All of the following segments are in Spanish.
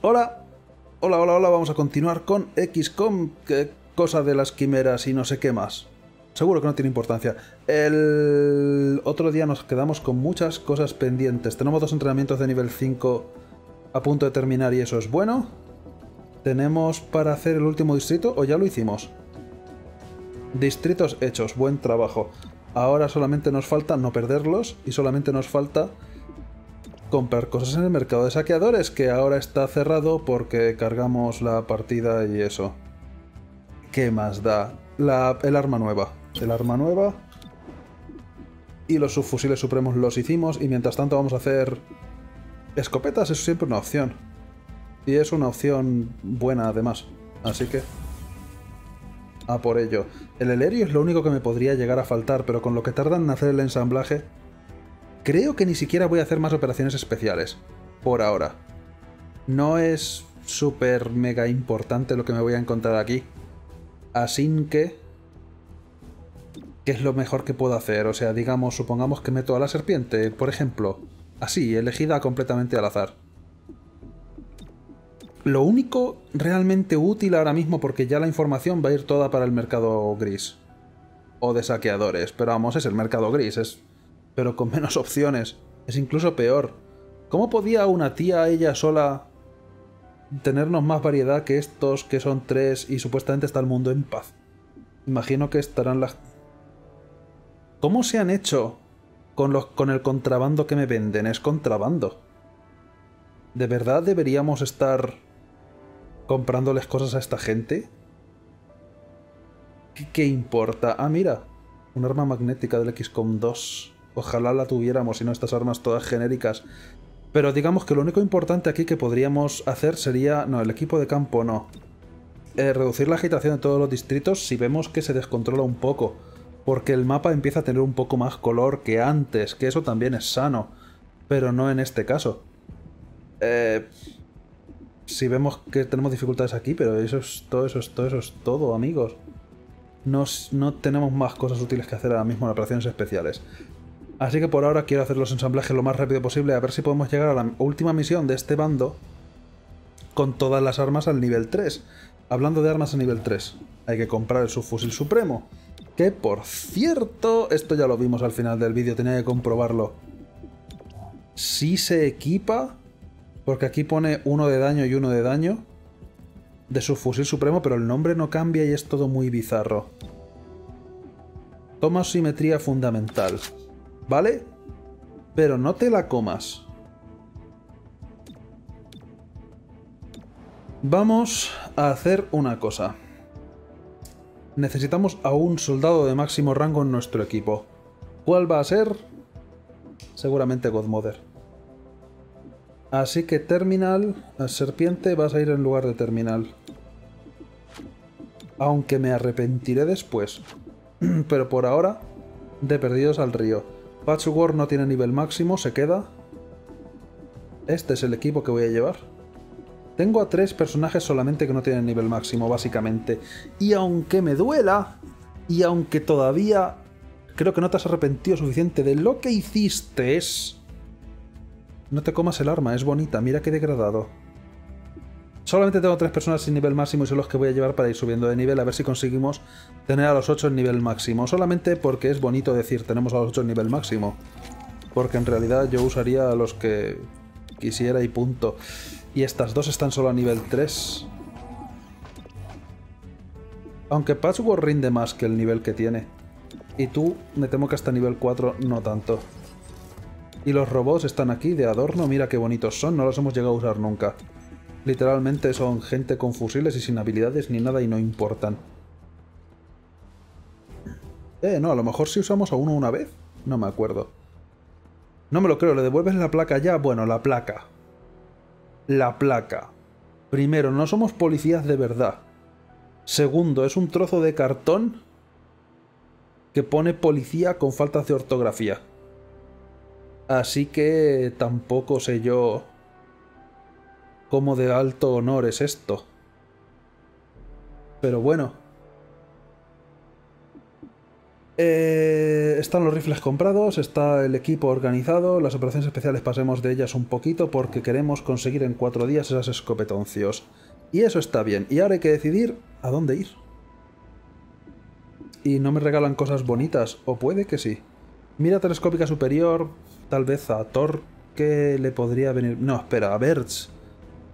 Hola, hola, hola, hola, vamos a continuar con XCOM, que cosa de las quimeras y no sé qué más. Seguro que no tiene importancia. El otro día nos quedamos con muchas cosas pendientes. Tenemos dos entrenamientos de nivel 5 a punto de terminar y eso es bueno. Tenemos para hacer el último distrito o ya lo hicimos. Distritos hechos, buen trabajo. Ahora solamente nos falta no perderlos y solamente nos falta comprar cosas en el mercado de saqueadores, que ahora está cerrado porque cargamos la partida y eso. ¿Qué más da? La, el arma nueva. El arma nueva. Y los subfusiles supremos los hicimos y mientras tanto vamos a hacer escopetas, es siempre una opción. Y es una opción buena además. Así que... A por ello. El Helerio es lo único que me podría llegar a faltar, pero con lo que tardan en hacer el ensamblaje, creo que ni siquiera voy a hacer más operaciones especiales. Por ahora. No es súper mega importante lo que me voy a encontrar aquí. Así que... ¿Qué es lo mejor que puedo hacer? O sea, digamos, supongamos que meto a la serpiente, por ejemplo. Así, elegida completamente al azar. Lo único realmente útil ahora mismo, porque ya la información va a ir toda para el mercado gris. O de saqueadores, pero vamos, es el mercado gris, es... Pero con menos opciones. Es incluso peor. ¿Cómo podía una tía ella sola tenernos más variedad que estos que son tres y supuestamente está el mundo en paz? Imagino que estarán las... ¿Cómo se han hecho con, los, con el contrabando que me venden? Es contrabando. ¿De verdad deberíamos estar comprándoles cosas a esta gente? ¿Qué, qué importa? Ah, mira. Un arma magnética del XCOM 2. Ojalá la tuviéramos y no estas armas todas genéricas. Pero digamos que lo único importante aquí que podríamos hacer sería... No, el equipo de campo no. Eh, reducir la agitación de todos los distritos si vemos que se descontrola un poco. Porque el mapa empieza a tener un poco más color que antes, que eso también es sano. Pero no en este caso. Eh, si vemos que tenemos dificultades aquí, pero eso es todo, eso es todo, eso es todo, amigos. No, no tenemos más cosas útiles que hacer ahora mismo en operaciones especiales. Así que por ahora quiero hacer los ensamblajes lo más rápido posible, a ver si podemos llegar a la última misión de este bando con todas las armas al nivel 3. Hablando de armas a nivel 3, hay que comprar el subfusil supremo. Que por cierto, esto ya lo vimos al final del vídeo, tenía que comprobarlo. Si se equipa, porque aquí pone uno de daño y uno de daño de subfusil supremo, pero el nombre no cambia y es todo muy bizarro. Toma simetría fundamental. ¿Vale? Pero no te la comas. Vamos a hacer una cosa. Necesitamos a un soldado de máximo rango en nuestro equipo. ¿Cuál va a ser? Seguramente Godmother. Así que Terminal, a Serpiente, vas a ir en lugar de Terminal. Aunque me arrepentiré después. Pero por ahora, de perdidos al río. Patchwork no tiene nivel máximo, se queda. Este es el equipo que voy a llevar. Tengo a tres personajes solamente que no tienen nivel máximo, básicamente. Y aunque me duela, y aunque todavía creo que no te has arrepentido suficiente de lo que hiciste, es... No te comas el arma, es bonita, mira qué degradado. Solamente tengo tres personas sin nivel máximo y son los que voy a llevar para ir subiendo de nivel a ver si conseguimos tener a los ocho en nivel máximo. Solamente porque es bonito decir tenemos a los ocho en nivel máximo. Porque en realidad yo usaría a los que quisiera y punto. Y estas dos están solo a nivel 3. Aunque Patchwork rinde más que el nivel que tiene. Y tú, me temo que hasta nivel 4 no tanto. Y los robots están aquí de adorno, mira qué bonitos son, no los hemos llegado a usar nunca. Literalmente son gente con fusiles y sin habilidades ni nada y no importan. Eh, no, a lo mejor si usamos a uno una vez. No me acuerdo. No me lo creo, ¿le devuelves la placa ya? Bueno, la placa. La placa. Primero, no somos policías de verdad. Segundo, es un trozo de cartón que pone policía con faltas de ortografía. Así que tampoco sé yo ¿Cómo de alto honor es esto? Pero bueno. Eh, están los rifles comprados, está el equipo organizado, las operaciones especiales pasemos de ellas un poquito porque queremos conseguir en cuatro días esas escopetoncios. Y eso está bien. Y ahora hay que decidir a dónde ir. Y no me regalan cosas bonitas, o puede que sí. Mira telescópica superior, tal vez a Thor, que le podría venir... No, espera, a Bertz.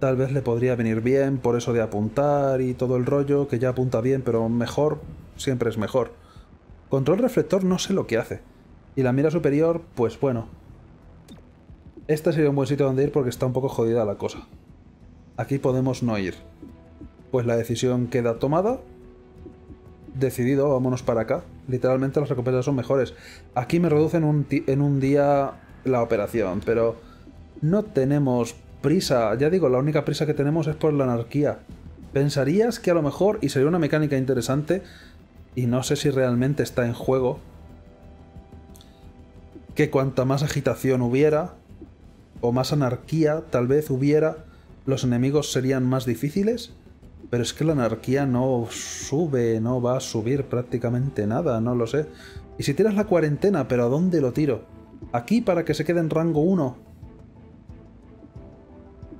Tal vez le podría venir bien por eso de apuntar y todo el rollo, que ya apunta bien, pero mejor siempre es mejor. Control reflector no sé lo que hace. Y la mira superior, pues bueno. Este sería un buen sitio donde ir porque está un poco jodida la cosa. Aquí podemos no ir. Pues la decisión queda tomada. Decidido, vámonos para acá. Literalmente las recompensas son mejores. Aquí me reducen un en un día la operación, pero no tenemos prisa. Ya digo, la única prisa que tenemos es por la anarquía. Pensarías que a lo mejor, y sería una mecánica interesante, y no sé si realmente está en juego, que cuanta más agitación hubiera, o más anarquía tal vez hubiera, los enemigos serían más difíciles. Pero es que la anarquía no sube, no va a subir prácticamente nada, no lo sé. Y si tiras la cuarentena, ¿pero a dónde lo tiro? ¿Aquí para que se quede en rango 1?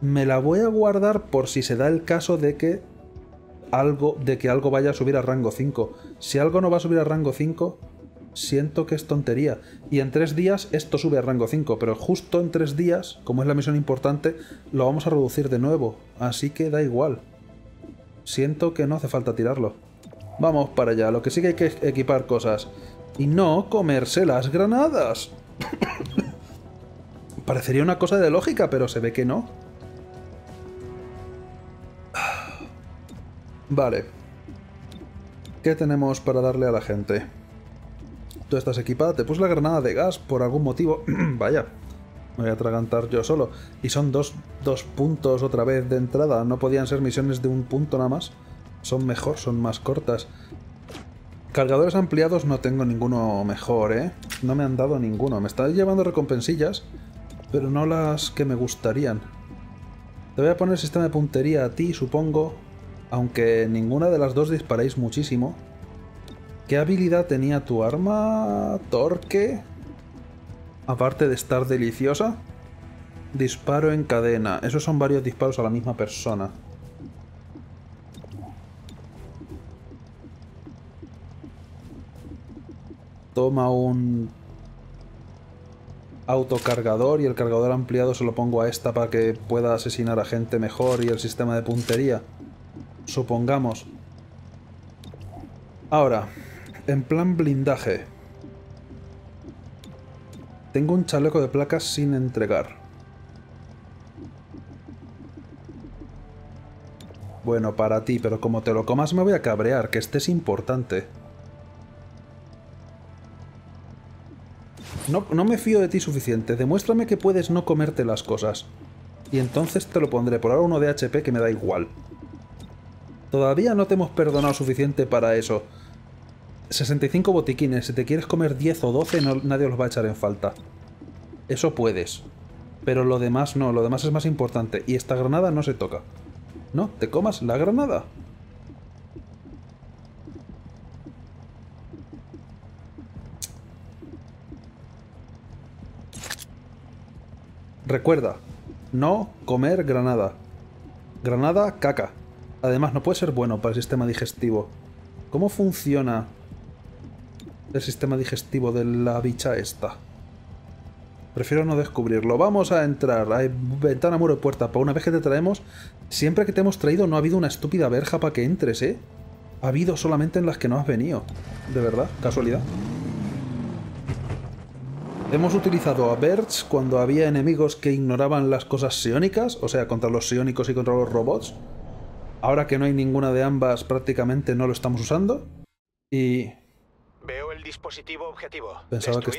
Me la voy a guardar por si se da el caso de que algo, de que algo vaya a subir a rango 5. Si algo no va a subir a rango 5, siento que es tontería. Y en tres días esto sube a rango 5, pero justo en tres días, como es la misión importante, lo vamos a reducir de nuevo. Así que da igual. Siento que no hace falta tirarlo. Vamos para allá, lo que sí que hay que equipar cosas. Y no comerse las granadas. Parecería una cosa de lógica, pero se ve que no. Vale. ¿Qué tenemos para darle a la gente? Tú estás equipada, te puse la granada de gas por algún motivo. Vaya, me voy a atragantar yo solo. Y son dos, dos, puntos otra vez de entrada. No podían ser misiones de un punto nada más. Son mejor, son más cortas. Cargadores ampliados no tengo ninguno mejor, ¿eh? No me han dado ninguno. Me están llevando recompensillas, pero no las que me gustarían. Te voy a poner sistema de puntería a ti, supongo. Aunque ninguna de las dos disparáis muchísimo. ¿Qué habilidad tenía tu arma? ¿Torque? Aparte de estar deliciosa. Disparo en cadena. Esos son varios disparos a la misma persona. Toma un autocargador y el cargador ampliado se lo pongo a esta para que pueda asesinar a gente mejor y el sistema de puntería. Supongamos. Ahora, en plan blindaje. Tengo un chaleco de placas sin entregar. Bueno, para ti, pero como te lo comas me voy a cabrear, que este es importante. No, no me fío de ti suficiente, demuéstrame que puedes no comerte las cosas. Y entonces te lo pondré por ahora uno de HP que me da igual. Todavía no te hemos perdonado suficiente para eso. 65 botiquines, si te quieres comer 10 o 12 nadie los va a echar en falta. Eso puedes. Pero lo demás no, lo demás es más importante. Y esta granada no se toca. No, te comas la granada. Recuerda, no comer granada. Granada, caca. Además, no puede ser bueno para el sistema digestivo. ¿Cómo funciona el sistema digestivo de la bicha esta? Prefiero no descubrirlo. Vamos a entrar. Hay ventana, muro y puerta. Para una vez que te traemos, siempre que te hemos traído no ha habido una estúpida verja para que entres, ¿eh? Ha habido solamente en las que no has venido. De verdad, casualidad. Hemos utilizado a Birds cuando había enemigos que ignoraban las cosas psiónicas, o sea, contra los psiónicos y contra los robots. Ahora que no hay ninguna de ambas, prácticamente no lo estamos usando. Y... Veo el dispositivo objetivo. Pensaba que,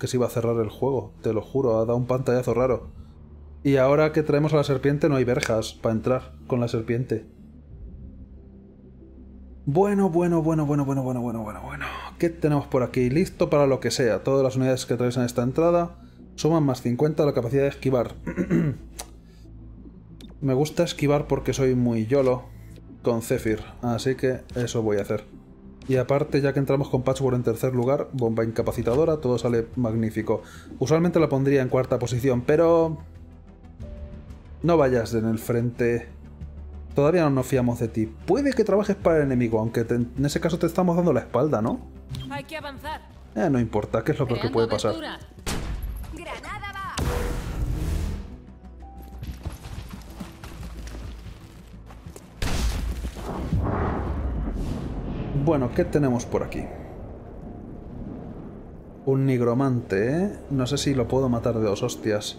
que se iba a cerrar el juego, te lo juro, ha dado un pantallazo raro. Y ahora que traemos a la serpiente no hay verjas para entrar con la serpiente. Bueno, bueno, bueno, bueno, bueno, bueno, bueno, bueno, bueno. ¿Qué tenemos por aquí? Listo para lo que sea. Todas las unidades que atraviesan esta entrada suman más 50 la capacidad de esquivar. Me gusta esquivar porque soy muy YOLO con Zephyr, así que eso voy a hacer. Y aparte, ya que entramos con Patchwork en tercer lugar, bomba incapacitadora, todo sale magnífico. Usualmente la pondría en cuarta posición, pero... No vayas en el frente. Todavía no nos fiamos de ti. Puede que trabajes para el enemigo, aunque te- en ese caso te estamos dando la espalda, ¿no? Hay que avanzar. Eh, no importa, ¿qué es lo peor que puede pasar? Aventura. Bueno, ¿qué tenemos por aquí? Un nigromante, ¿eh? No sé si lo puedo matar de dos hostias.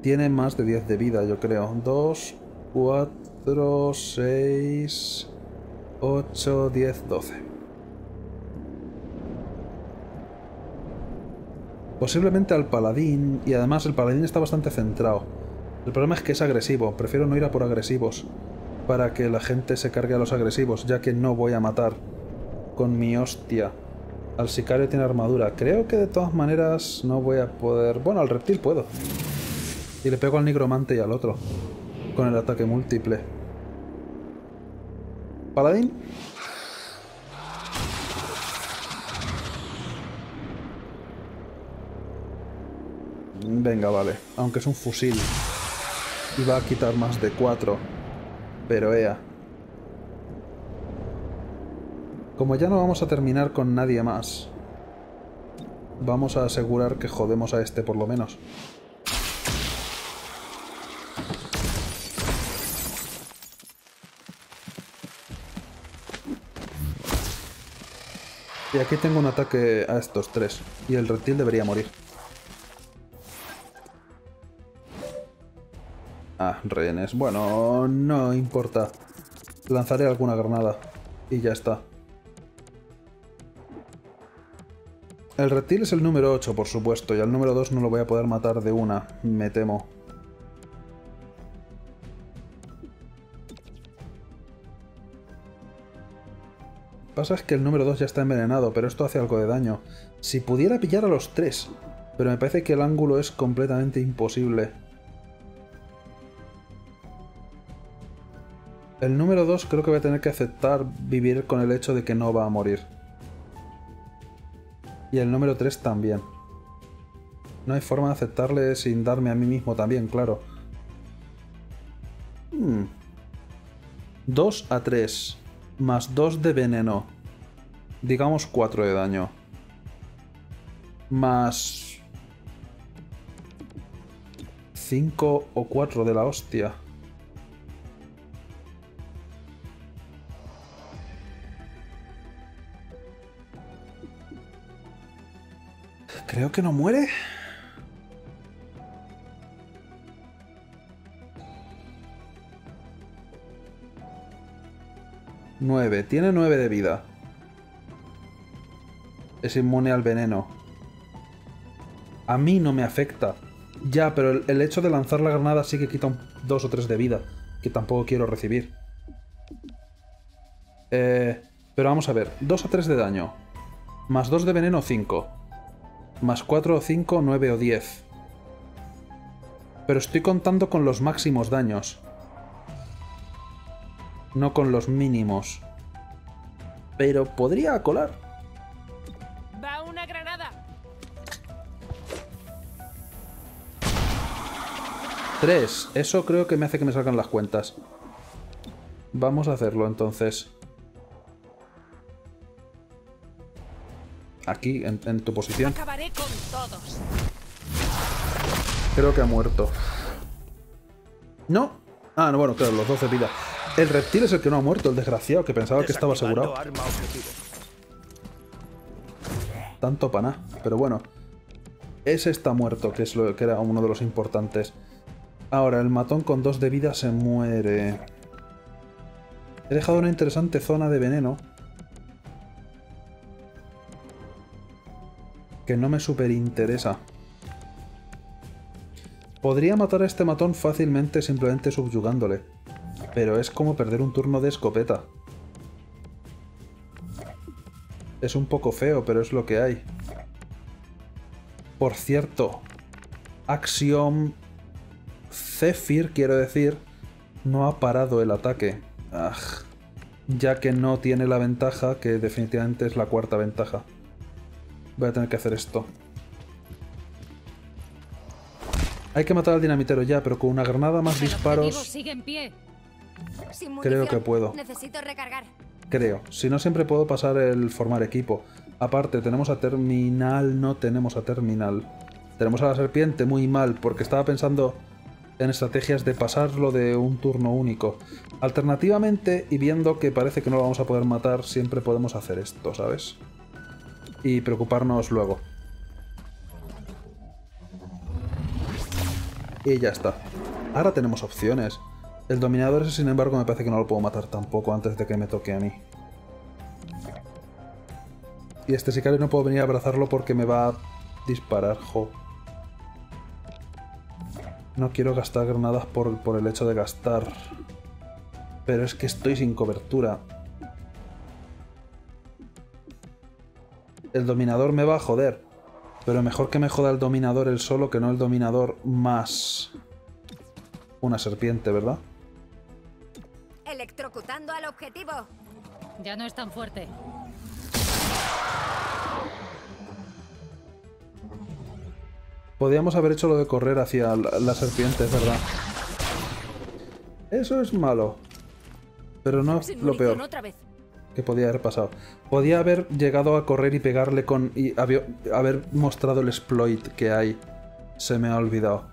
Tiene más de 10 de vida, yo creo. 2, 4, 6, 8, 10, 12. Posiblemente al paladín, y además el paladín está bastante centrado. El problema es que es agresivo, prefiero no ir a por agresivos, para que la gente se cargue a los agresivos, ya que no voy a matar con mi hostia. Al sicario tiene armadura, creo que de todas maneras no voy a poder... Bueno, al reptil puedo. Y le pego al nigromante y al otro, con el ataque múltiple. Paladín. Venga, vale. Aunque es un fusil. Y va a quitar más de 4. Pero ea. Como ya no vamos a terminar con nadie más. Vamos a asegurar que jodemos a este por lo menos. Y aquí tengo un ataque a estos tres. Y el reptil debería morir. Ah, rehenes. Bueno, no importa. Lanzaré alguna granada. Y ya está. El reptil es el número 8, por supuesto, y al número 2 no lo voy a poder matar de una, me temo. Pasa es que el número 2 ya está envenenado, pero esto hace algo de daño. Si pudiera pillar a los tres, pero me parece que el ángulo es completamente imposible. El número 2 creo que voy a tener que aceptar vivir con el hecho de que no va a morir. Y el número 3 también. No hay forma de aceptarle sin darme a mí mismo también, claro. 2 a 3. Más 2 de veneno. Digamos 4 de daño. Más... 5 o 4 de la hostia. Creo que no muere. Nueve. Tiene nueve de vida. Es inmune al veneno. A mí no me afecta. Ya, pero el, hecho de lanzar la granada sí que quita un, dos o tres de vida. Que tampoco quiero recibir. Eh, pero vamos a ver. 2 a 3 de daño. Más 2 de veneno, 5. Más 4 o 5, 9 o 10. Pero estoy contando con los máximos daños. No con los mínimos. Pero podría colar. Va una granada. 3. Eso creo que me hace que me salgan las cuentas. Vamos a hacerlo entonces. Aquí, en, en tu posición. Acabaré con todos. Creo que ha muerto. ¿No? Ah, no, bueno, claro, los 12 de vida. El reptil es el que no ha muerto, el desgraciado, que pensaba que estaba asegurado. Tanto paná. Pero bueno. Ese está muerto, que es lo que era uno de los importantes. Ahora, el matón con 2 de vida se muere. He dejado una interesante zona de veneno. Que no me super interesa. Podría matar a este matón fácilmente simplemente subyugándole. Pero es como perder un turno de escopeta. Es un poco feo, pero es lo que hay. Por cierto, Axiom Zephyr, quiero decir, no ha parado el ataque. Ya que no tiene la ventaja, que definitivamente es la cuarta ventaja. Voy a tener que hacer esto. Hay que matar al dinamitero ya, pero con una granada más disparos, sigue en pie. Sin Creo que puedo. Necesito recargar. creo. Si no, siempre puedo pasar el formar equipo. Aparte, tenemos a Terminal, no tenemos a Terminal. Tenemos a la serpiente muy mal, porque estaba pensando en estrategias de pasarlo de un turno único. Alternativamente, y viendo que parece que no lo vamos a poder matar, siempre podemos hacer esto, ¿sabes? Y preocuparnos luego. Y ya está. Ahora tenemos opciones. El dominador ese, sin embargo, me parece que no lo puedo matar tampoco antes de que me toque a mí. Y este sicario no puedo venir a abrazarlo porque me va a disparar, jo. No quiero gastar granadas por, por el hecho de gastar. Pero es que estoy sin cobertura. El dominador me va a joder. Pero mejor que me joda el dominador el solo que no el dominador más... Una serpiente, ¿verdad? Electrocutando al objetivo. Ya no es tan fuerte. Podríamos haber hecho lo de correr hacia la, la serpiente, es verdad. Eso es malo. Pero no Sin lo peor otra vez. Podía haber pasado. Podía haber llegado a correr y pegarle con... y haber mostrado el exploit que hay. Se me ha olvidado.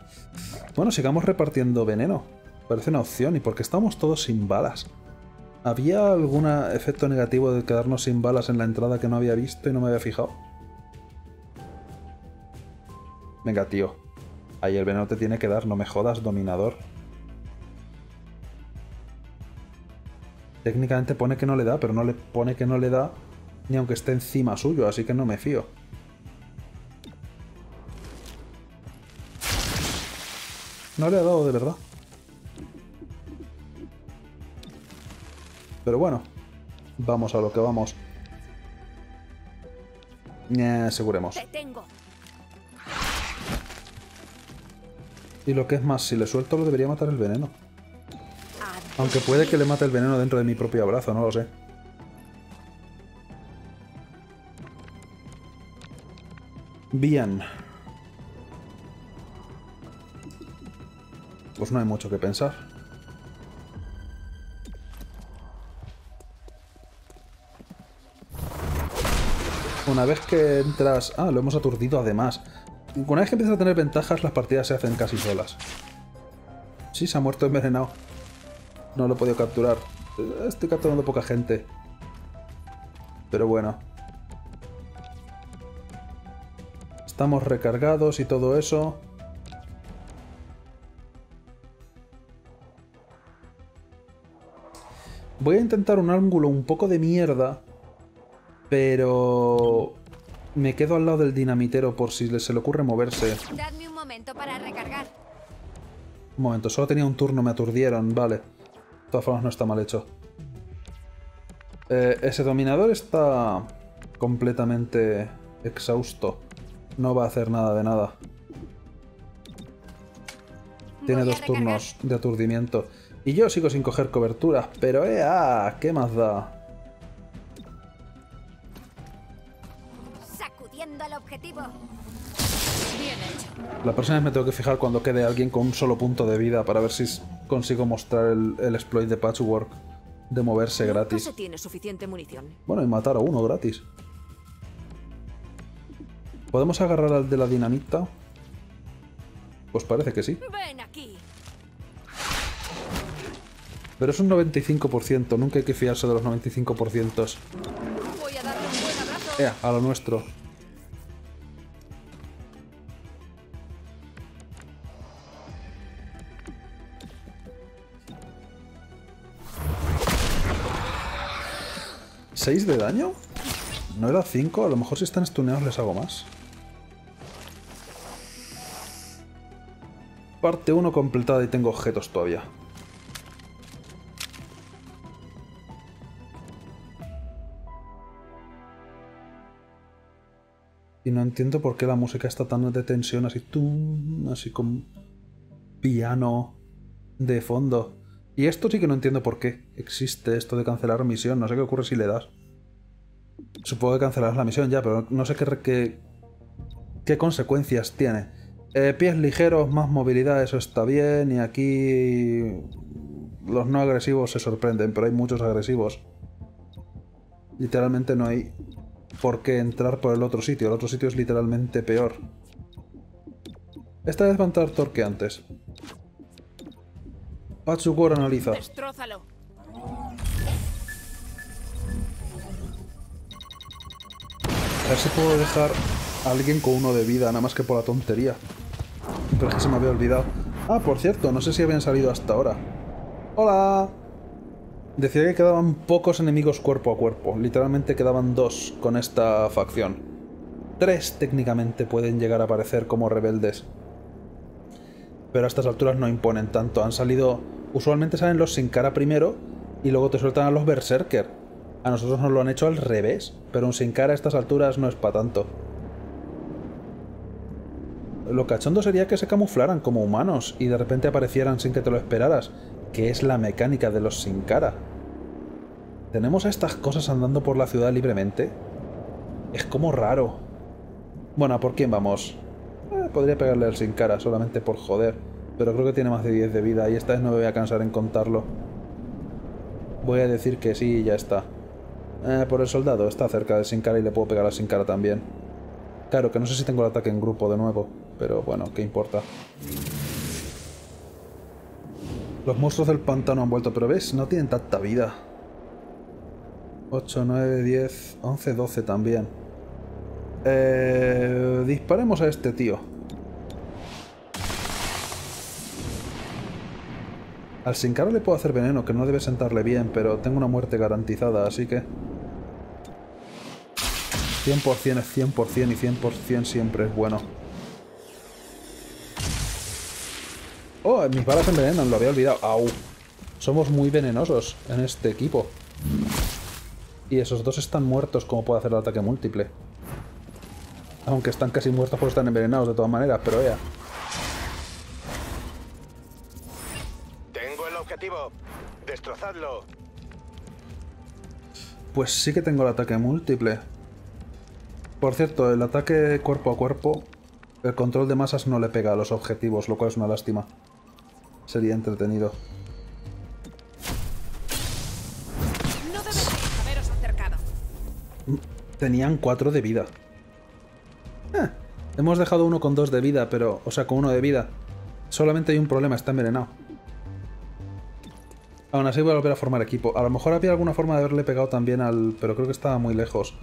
Bueno, sigamos repartiendo veneno. Parece una opción. ¿Y porque estamos todos sin balas? ¿Había algún efecto negativo de quedarnos sin balas en la entrada que no había visto y no me había fijado? Venga, tío. Ahí el veneno te tiene que dar, no me jodas, dominador. Técnicamente pone que no le da, pero no le pone que no le da ni aunque esté encima suyo, así que no me fío. No le ha dado de verdad. Pero bueno, vamos a lo que vamos. Eh, aseguremos. Y lo que es más, si le suelto lo debería matar el veneno. Aunque puede que le mate el veneno dentro de mi propio abrazo, no lo sé. Bien. Pues no hay mucho que pensar. Una vez que entras... Ah, lo hemos aturdido además. Una vez que empiezas a tener ventajas, las partidas se hacen casi solas. Sí, se ha muerto envenenado. No lo he podido capturar. Estoy capturando poca gente. Pero bueno. Estamos recargados y todo eso. Voy a intentar un ángulo un poco de mierda. Pero... Me quedo al lado del dinamitero por si se le ocurre moverse. Dadme un momento para recargar. Un momento, solo tenía un turno, me aturdieron, vale. Todas formas no está mal hecho. Eh, ese dominador está completamente exhausto. No va a hacer nada de nada. Tiene dos recargar. turnos de aturdimiento. Y yo sigo sin coger cobertura, pero eh, ah, ¿qué más da? Sacudiendo al objetivo. La próxima vez me tengo que fijar cuando quede alguien con un solo punto de vida para ver si consigo mostrar el, el exploit de Patchwork de moverse gratis. se tiene suficiente munición. Bueno, y matar a uno gratis. ¿Podemos agarrar al de la dinamita? Pues parece que sí. Ven aquí. Pero es un 95%, nunca hay que fiarse de los 95%. Voy a darle un buen abrazo. Ea, a lo nuestro. ¿6 de daño? ¿No era 5? A lo mejor si están stuneados les hago más. Parte 1 completada y tengo objetos todavía. Y no entiendo por qué la música está tan de tensión, así tum, así con piano de fondo. Y esto sí que no entiendo por qué existe esto de cancelar misión. No sé qué ocurre si le das. Supongo que cancelarás la misión ya, pero no sé qué, qué, consecuencias tiene. Eh, pies ligeros, más movilidad, eso está bien. Y aquí los no agresivos se sorprenden, pero hay muchos agresivos. Literalmente no hay por qué entrar por el otro sitio. El otro sitio es literalmente peor. Esta vez va a entrar torqueantes. Patsugor analiza. Destrózalo. A ver si puedo dejar a alguien con uno de vida, nada más que por la tontería. Pero es que se me había olvidado. Ah, por cierto, no sé si habían salido hasta ahora. ¡Hola! Decía que quedaban pocos enemigos cuerpo a cuerpo. Literalmente quedaban dos con esta facción. Tres técnicamente pueden llegar a aparecer como rebeldes. Pero a estas alturas no imponen tanto. Han salido... Usualmente salen los sin cara primero y luego te sueltan a los berserker. A nosotros nos lo han hecho al revés. Pero un sin cara a estas alturas no es para tanto. Lo cachondo sería que se camuflaran como humanos y de repente aparecieran sin que te lo esperaras, que es la mecánica de los sin cara. ¿Tenemos a estas cosas andando por la ciudad libremente? Es como raro. Bueno, ¿por quién vamos? Eh, podría pegarle al sin cara solamente por joder, pero creo que tiene más de 10 de vida y esta vez no me voy a cansar en contarlo. Voy a decir que sí y ya está. Eh, por el soldado, está cerca del sin cara y le puedo pegar al sin cara también. Claro, que no sé si tengo el ataque en grupo de nuevo. Pero bueno, ¿qué importa? Los monstruos del pantano han vuelto, pero ves, no tienen tanta vida. 8, 9, 10, 11, 12 también. Eh, disparemos a este tío. Al sin cara le puedo hacer veneno, que no debe sentarle bien, pero tengo una muerte garantizada, así que... 100% es 100% y 100% siempre es bueno. Oh, mis balas envenenan, lo había olvidado. Au. Somos muy venenosos en este equipo. Y esos dos están muertos como puede hacer el ataque múltiple. Aunque están casi muertos porque están envenenados de todas maneras, pero ya. Tengo el objetivo. Destrozadlo. Pues sí que tengo el ataque múltiple. Por cierto, el ataque cuerpo a cuerpo, el control de masas no le pega a los objetivos, lo cual es una lástima. Sería entretenido. No deberéis haberos acercado. Tenían 4 de vida. Eh, hemos dejado uno con 2 de vida, pero... O sea, con uno de vida. Solamente hay un problema, está envenenado. Aún así voy a volver a formar equipo. A lo mejor había alguna forma de haberle pegado también al... Pero creo que estaba muy lejos.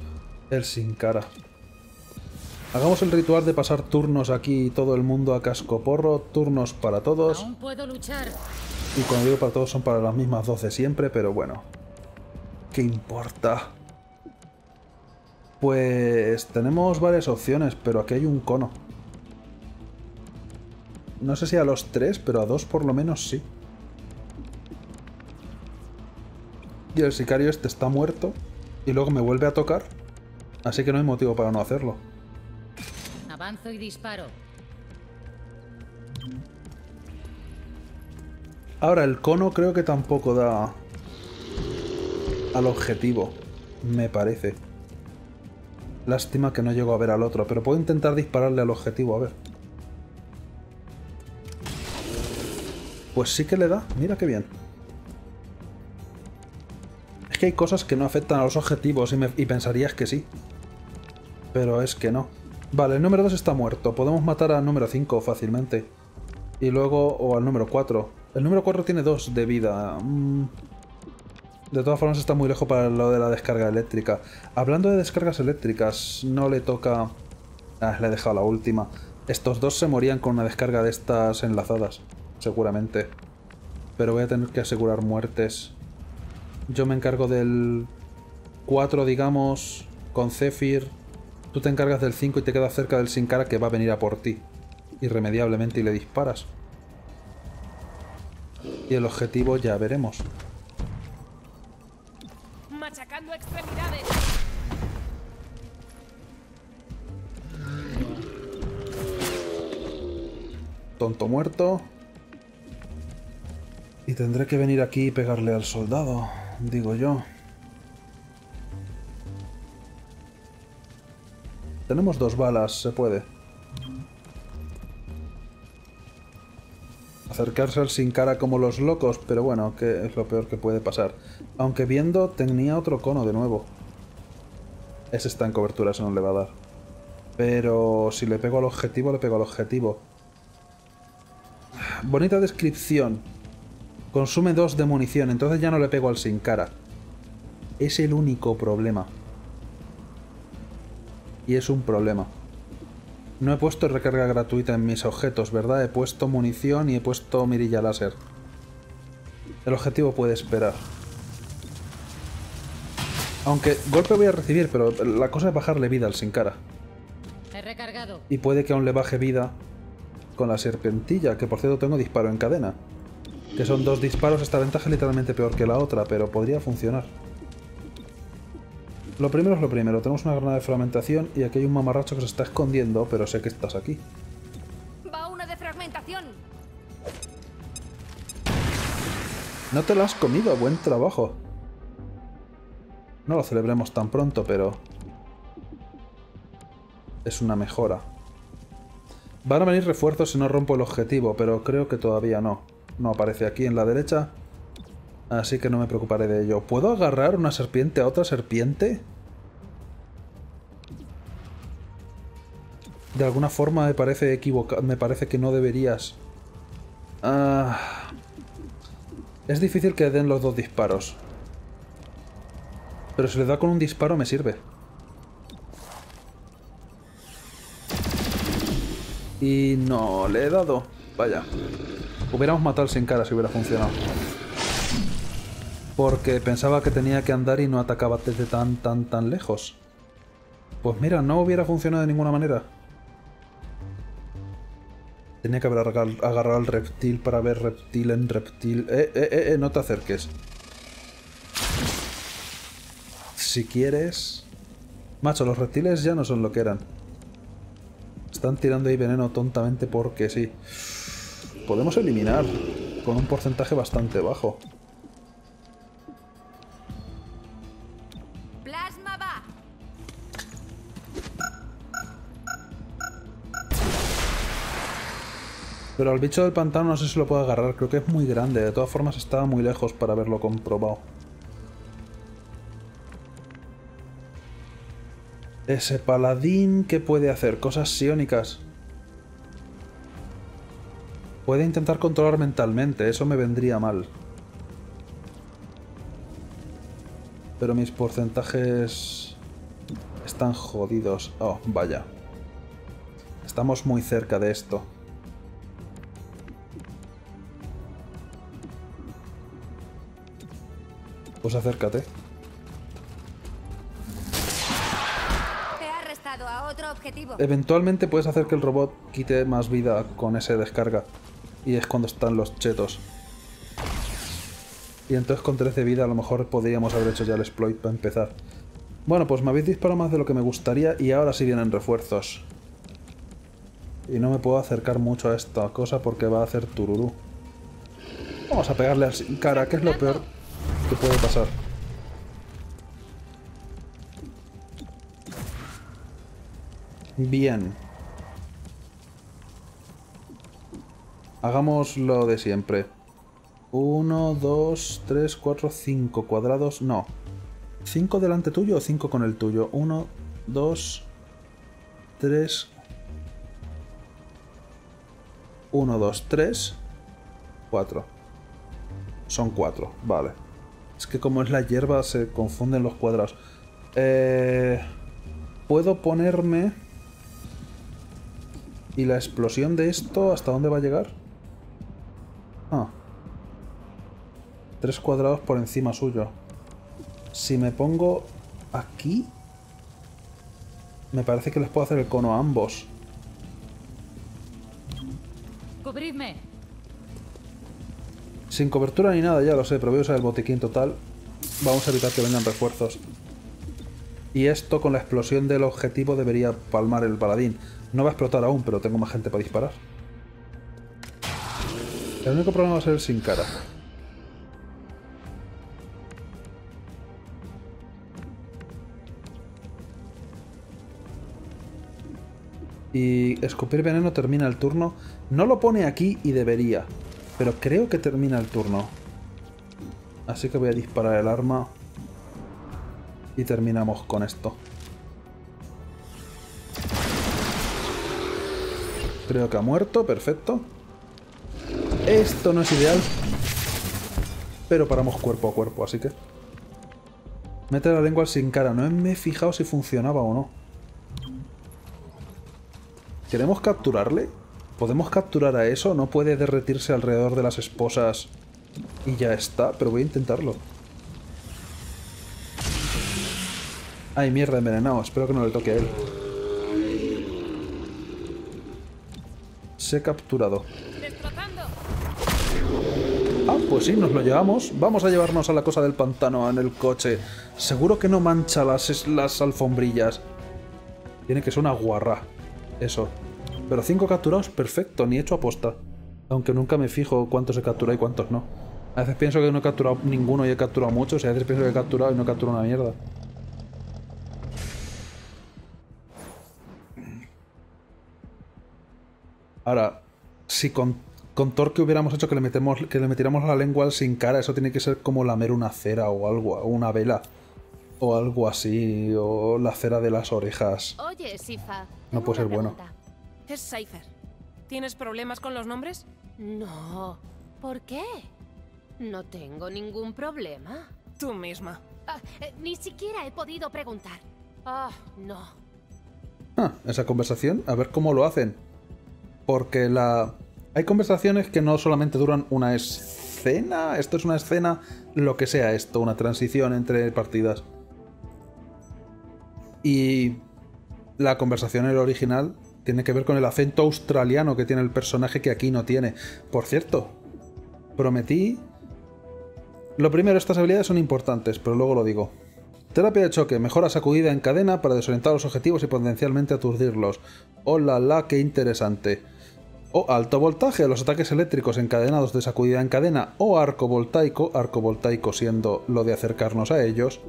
El sin cara. Hagamos el ritual de pasar turnos aquí todo el mundo a casco porro, turnos para todos. Aún puedo luchar. Y cuando digo para todos son para las mismas 12 siempre, pero bueno. ¿Qué importa? Pues tenemos varias opciones, pero aquí hay un cono. No sé si a los tres, pero a dos por lo menos sí. Y el sicario este está muerto. Y luego me vuelve a tocar. Así que no hay motivo para no hacerlo. Avanzo y disparo. Ahora, el cono creo que tampoco da al objetivo, me parece. Lástima que no llego a ver al otro, pero puedo intentar dispararle al objetivo, a ver. Pues sí que le da, mira qué bien. Es que hay cosas que no afectan a los objetivos y, pensarías que sí. Pero es que no. Vale, el número 2 está muerto. Podemos matar al número 5 fácilmente. Y luego... o al número 4. El número 4 tiene 2 de vida. Mm. De todas formas está muy lejos para lo de la descarga eléctrica. Hablando de descargas eléctricas, no le toca... Ah, le he dejado la última. Estos dos se morían con una descarga de estas enlazadas. Seguramente. Pero voy a tener que asegurar muertes. Yo me encargo del 4, digamos, con Zephyr. Tú te encargas del 5 y te quedas cerca del sin cara que va a venir a por ti. Irremediablemente y le disparas. Y el objetivo ya veremos. Machacando extremidades. Tonto muerto. Y tendré que venir aquí y pegarle al soldado, digo yo. Tenemos dos balas, se puede. Acercarse al sin cara como los locos, pero bueno, que es lo peor que puede pasar. Aunque viendo, tenía otro cono de nuevo. Ese está en cobertura, eso no le va a dar. Pero si le pego al objetivo, le pego al objetivo. Bonita descripción. Consume dos de munición, entonces ya no le pego al sin cara. Es el único problema. Y es un problema. No he puesto recarga gratuita en mis objetos, ¿verdad? He puesto munición y he puesto mirilla láser. El objetivo puede esperar. Aunque golpe voy a recibir, pero la cosa es bajarle vida al sin cara. He recargado. Y puede que aún le baje vida con la serpentilla, que por cierto tengo disparo en cadena. Que son dos disparos, esta ventaja es literalmente peor que la otra, pero podría funcionar. Lo primero es lo primero, tenemos una granada de fragmentación y aquí hay un mamarracho que se está escondiendo, pero sé que estás aquí. Va una de fragmentación. No te lo has comido, buen trabajo. No lo celebremos tan pronto, pero... Es una mejora. Van a venir refuerzos si no rompo el objetivo, pero creo que todavía no. No aparece aquí en la derecha. Así que no me preocuparé de ello. ¿Puedo agarrar una serpiente a otra serpiente? De alguna forma me parece equivocado. Me parece que no deberías. Ah... Es difícil que den los dos disparos. Pero si le da con un disparo me sirve. Y no le he dado. Vaya. Hubiéramos matado sin cara si hubiera funcionado. Porque pensaba que tenía que andar y no atacaba desde tan, tan, tan lejos. Pues mira, no hubiera funcionado de ninguna manera. Tenía que haber agarrado al reptil para ver reptil en reptil. Eh, eh, eh, eh, no te acerques. Si quieres... Macho, los reptiles ya no son lo que eran. Están tirando ahí veneno tontamente porque sí. Podemos eliminar con un porcentaje bastante bajo. Plasma va. Pero al bicho del pantano no sé si lo puedo agarrar, creo que es muy grande. De todas formas estaba muy lejos para haberlo comprobado. Ese paladín, ¿qué puede hacer? Cosas psiónicas. Puede intentar controlar mentalmente, eso me vendría mal. Pero mis porcentajes están jodidos. Oh, vaya. Estamos muy cerca de esto. Pues acércate. He arrestado a otro objetivo. Eventualmente puedes hacer que el robot quite más vida con ese descarga. Y es cuando están los chetos. Y entonces con 13 vida a lo mejor podríamos haber hecho ya el exploit para empezar. Bueno, pues me habéis disparado más de lo que me gustaría y ahora sí vienen refuerzos. Y no me puedo acercar mucho a esta cosa porque va a hacer tururú. Vamos a pegarle al cara, que es lo peor que puede pasar. Bien. Hagamos lo de siempre. 1, 2, 3, 4, 5 cuadrados. No. 5 delante tuyo o 5 con el tuyo. 1, 2, 3. 1, 2, 3, 4. Son 4, vale. Es que como es la hierba se confunden los cuadrados. Eh, Puedo ponerme... ¿Y la explosión de esto hasta dónde va a llegar? Ah. Tres cuadrados por encima suyo. Si me pongo aquí... Me parece que les puedo hacer el cono a ambos. Cubridme. Sin cobertura ni nada, ya lo sé, pero voy a usar el botiquín total. Vamos a evitar que vengan refuerzos. Y esto con la explosión del objetivo debería palmar el paladín. No va a explotar aún, pero tengo más gente para disparar. El único problema va a ser el sin cara. Y escupir veneno termina el turno. No lo pone aquí y debería. Pero creo que termina el turno. Así que voy a disparar el arma. Y terminamos con esto. Creo que ha muerto, perfecto. Esto no es ideal. Pero paramos cuerpo a cuerpo, así que... Mete la lengua sin cara. No me he fijado si funcionaba o no. ¿Queremos capturarle? ¿Podemos capturar a eso? ¿No puede derretirse alrededor de las esposas y ya está? Pero voy a intentarlo. Ay, mierda, envenenado. Espero que no le toque a él. Se ha capturado. Ah, pues sí, nos lo llevamos. Vamos a llevarnos a la cosa del pantano en el coche. Seguro que no mancha las, las alfombrillas. Tiene que ser una guarra. Eso. Pero cinco capturados, perfecto, ni hecho aposta. Aunque nunca me fijo cuántos he capturado y cuántos no. A veces pienso que no he capturado ninguno y he capturado muchos, y a veces pienso que he capturado y no he capturado una mierda. Ahora, si con, con Torque hubiéramos hecho que le, metemos, que le metiéramos la lengua al sin cara, eso tiene que ser como lamer una cera o algo, o una vela. O algo así, o la cera de las orejas. Oye, Sifa. No puede ser bueno. Es Cypher. ¿Tienes problemas con los nombres? No. ¿Por qué? No tengo ningún problema. Tú misma. Ah, eh, ni siquiera he podido preguntar. Ah, no. Ah, esa conversación, a ver cómo lo hacen. Porque la... Hay conversaciones que no solamente duran una escena, esto es una escena, lo que sea esto, una transición entre partidas. Y la conversación en el original tiene que ver con el acento australiano que tiene el personaje que aquí no tiene. Por cierto, prometí... Lo primero, estas habilidades son importantes, pero luego lo digo. Terapia de choque, mejora sacudida en cadena para desorientar los objetivos y potencialmente aturdirlos. ¡Hola, la, qué interesante! O alto voltaje, los ataques eléctricos encadenados de sacudida en cadena o arco voltaico, arco voltaico siendo lo de acercarnos a ellos,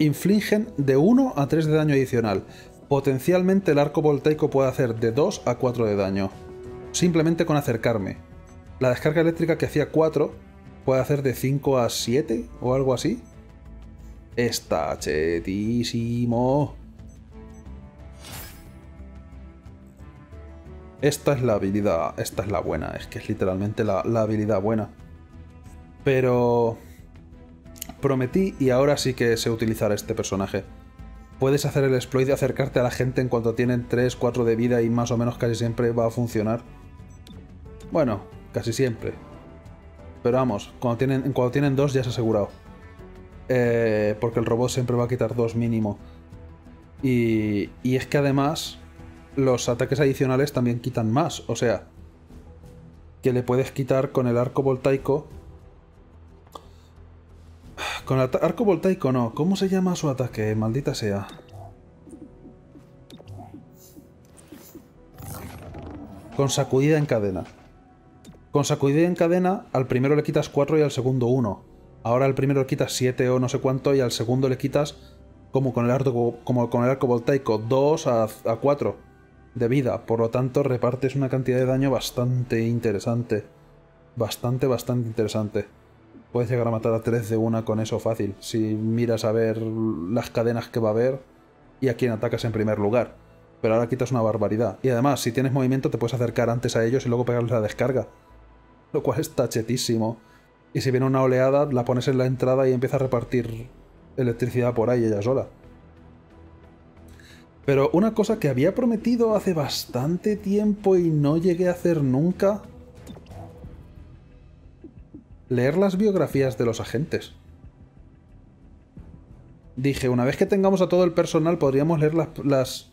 infligen de 1 a 3 de daño adicional. Potencialmente el arco voltaico puede hacer de 2 a 4 de daño. Simplemente con acercarme. La descarga eléctrica que hacía 4 puede hacer de 5 a 7 o algo así. Está chetísimo. Esta es la habilidad, esta es la buena, es que es literalmente la, la habilidad buena. Pero prometí y ahora sí que sé utilizar este personaje. Puedes hacer el exploit de acercarte a la gente en cuanto tienen 3, 4 de vida y más o menos casi siempre va a funcionar. Bueno, casi siempre. Pero vamos, cuando tienen, cuando tienen 2 ya es asegurado. Eh, porque el robot siempre va a quitar 2 mínimo. Y, y es que además los ataques adicionales también quitan más. O sea, que le puedes quitar con el arco voltaico. Con el arco voltaico no. ¿Cómo se llama su ataque? Maldita sea. Con sacudida en cadena. Con sacudida en cadena, al primero le quitas 4 y al segundo 1. Ahora al primero le quitas 7 o no sé cuánto y al segundo le quitas, como con el arco, como con el arco voltaico, 2 a, a 4 de vida. Por lo tanto, repartes una cantidad de daño bastante interesante. Bastante, bastante interesante. Puedes llegar a matar a 3 de una con eso fácil. Si miras a ver las cadenas que va a haber y a quién atacas en primer lugar. Pero ahora quitas una barbaridad. Y además, si tienes movimiento, te puedes acercar antes a ellos y luego pegarles la descarga. Lo cual está chetísimo. Y si viene una oleada, la pones en la entrada y empieza a repartir electricidad por ahí ella sola. Pero una cosa que había prometido hace bastante tiempo y no llegué a hacer nunca. Leer las biografías de los agentes. Dije, una vez que tengamos a todo el personal, podríamos leer las, las,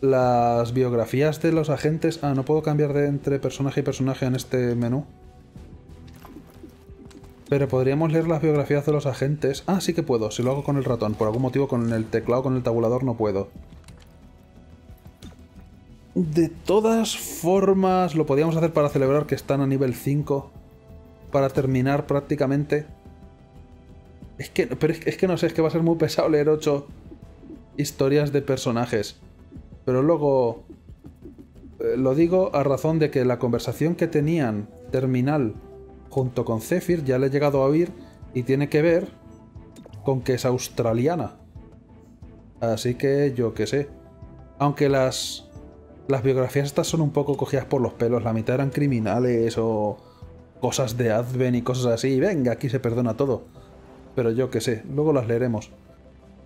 las biografías de los agentes. Ah, no puedo cambiar de entre personaje y personaje en este menú. Pero podríamos leer las biografías de los agentes. Ah, sí que puedo, si lo hago con el ratón. Por algún motivo con el teclado, con el tabulador no puedo. De todas formas, lo podíamos hacer para celebrar que están a nivel 5. Para terminar prácticamente. Es que, pero es, que no sé, es que va a ser muy pesado leer 8 historias de personajes. Pero luego... eh, lo digo a razón de que la conversación que tenían Terminal junto con Zephyr ya le he llegado a oír y tiene que ver con que es australiana. Así que yo qué sé. Aunque las las biografías estas son un poco cogidas por los pelos, la mitad eran criminales o cosas de Advent y cosas así. Venga, aquí se perdona todo. Pero yo qué sé, luego las leeremos.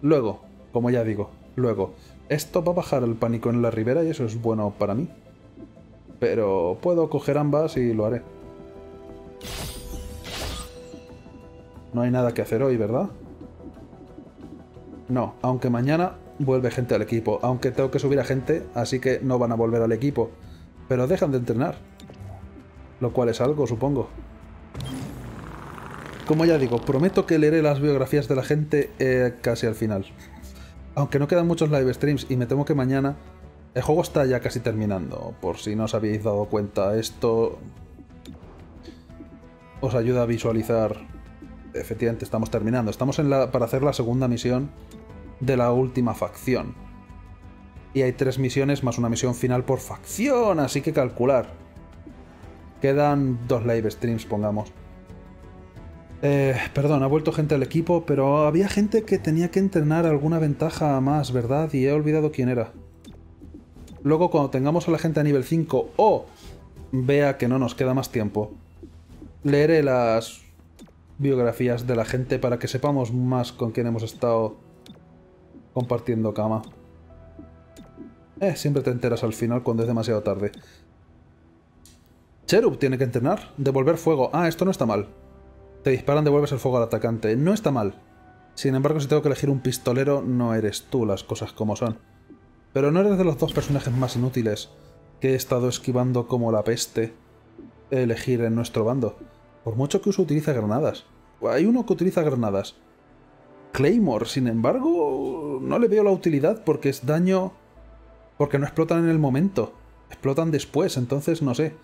Luego, como ya digo, luego, esto va a bajar el pánico en la ribera y eso es bueno para mí. Pero puedo coger ambas y lo haré. No hay nada que hacer hoy, ¿verdad? No, aunque mañana vuelve gente al equipo. Aunque tengo que subir a gente, así que no van a volver al equipo. Pero dejan de entrenar. Lo cual es algo, supongo. Como ya digo, prometo que leeré las biografías de la gente eh, casi al final. Aunque no quedan muchos live streams y me temo que mañana... El juego está ya casi terminando, por si no os habéis dado cuenta. Esto os ayuda a visualizar... Efectivamente, estamos terminando. Estamos para hacer la segunda misión de la última facción. Y hay tres misiones más una misión final por facción, así que calcular. Quedan dos live streams, pongamos. Eh, perdón, ha vuelto gente al equipo, pero había gente que tenía que entrenar alguna ventaja más, ¿verdad? Y he olvidado quién era. Luego, cuando tengamos a la gente a nivel 5 o vea que no nos queda más tiempo, leeré las biografías de la gente para que sepamos más con quién hemos estado compartiendo cama. Eh, siempre te enteras al final cuando es demasiado tarde. Cherub tiene que entrenar. Devolver fuego. Ah, esto no está mal. Te disparan, devuelves el fuego al atacante. No está mal. Sin embargo, si tengo que elegir un pistolero, no eres tú, las cosas como son. Pero no eres de los dos personajes más inútiles que he estado esquivando como la peste elegir en nuestro bando. Por mucho que uso utiliza granadas. Hay uno que utiliza granadas. Claymore, sin embargo, no le veo la utilidad porque es daño... Porque no explotan en el momento. Explotan después, entonces no sé.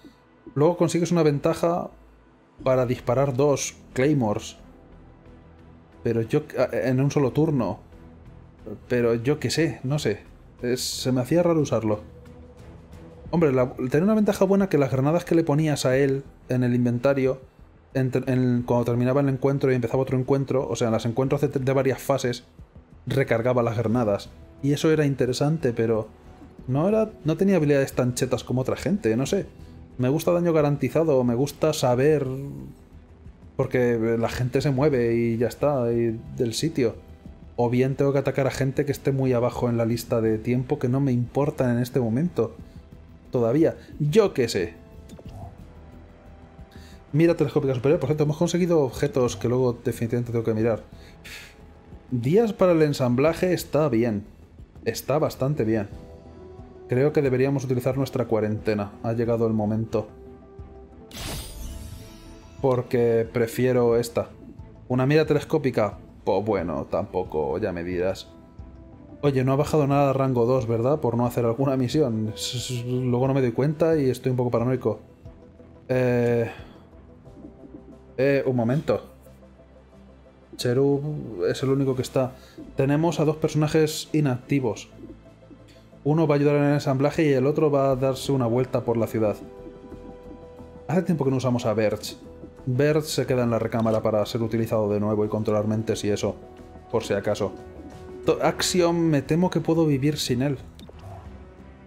Luego consigues una ventaja para disparar dos Claymores. Pero yo... en un solo turno. Pero yo qué sé, no sé. Se me hacía raro usarlo. Hombre, tenía una ventaja buena que las granadas que le ponías a él en el inventario, cuando terminaba el encuentro y empezaba otro encuentro, o sea, en los encuentros de, varias fases, recargaba las granadas. Y eso era interesante, pero no, era, no tenía habilidades tan chetas como otra gente, no sé. Me gusta daño garantizado, me gusta saber... Porque la gente se mueve y ya está, del sitio. O bien tengo que atacar a gente que esté muy abajo en la lista de tiempo que no me importan en este momento. Todavía. Yo qué sé. Mira telescópica superior. Por cierto, hemos conseguido objetos que luego definitivamente tengo que mirar. Días para el ensamblaje está bien. Está bastante bien. Creo que deberíamos utilizar nuestra cuarentena. Ha llegado el momento. Porque prefiero esta. Una mira telescópica. Pues bueno, tampoco, ya me dirás. Oye, no ha bajado nada a rango 2, ¿verdad? Por no hacer alguna misión. Luego no me doy cuenta y estoy un poco paranoico. Eh... Eh, un momento. Cherub es el único que está. Tenemos a dos personajes inactivos. Uno va a ayudar en el ensamblaje y el otro va a darse una vuelta por la ciudad. Hace tiempo que no usamos a Birch. Birch se queda en la recámara para ser utilizado de nuevo y controlar mentes y eso, por si acaso. To- Axiom, me temo que puedo vivir sin él.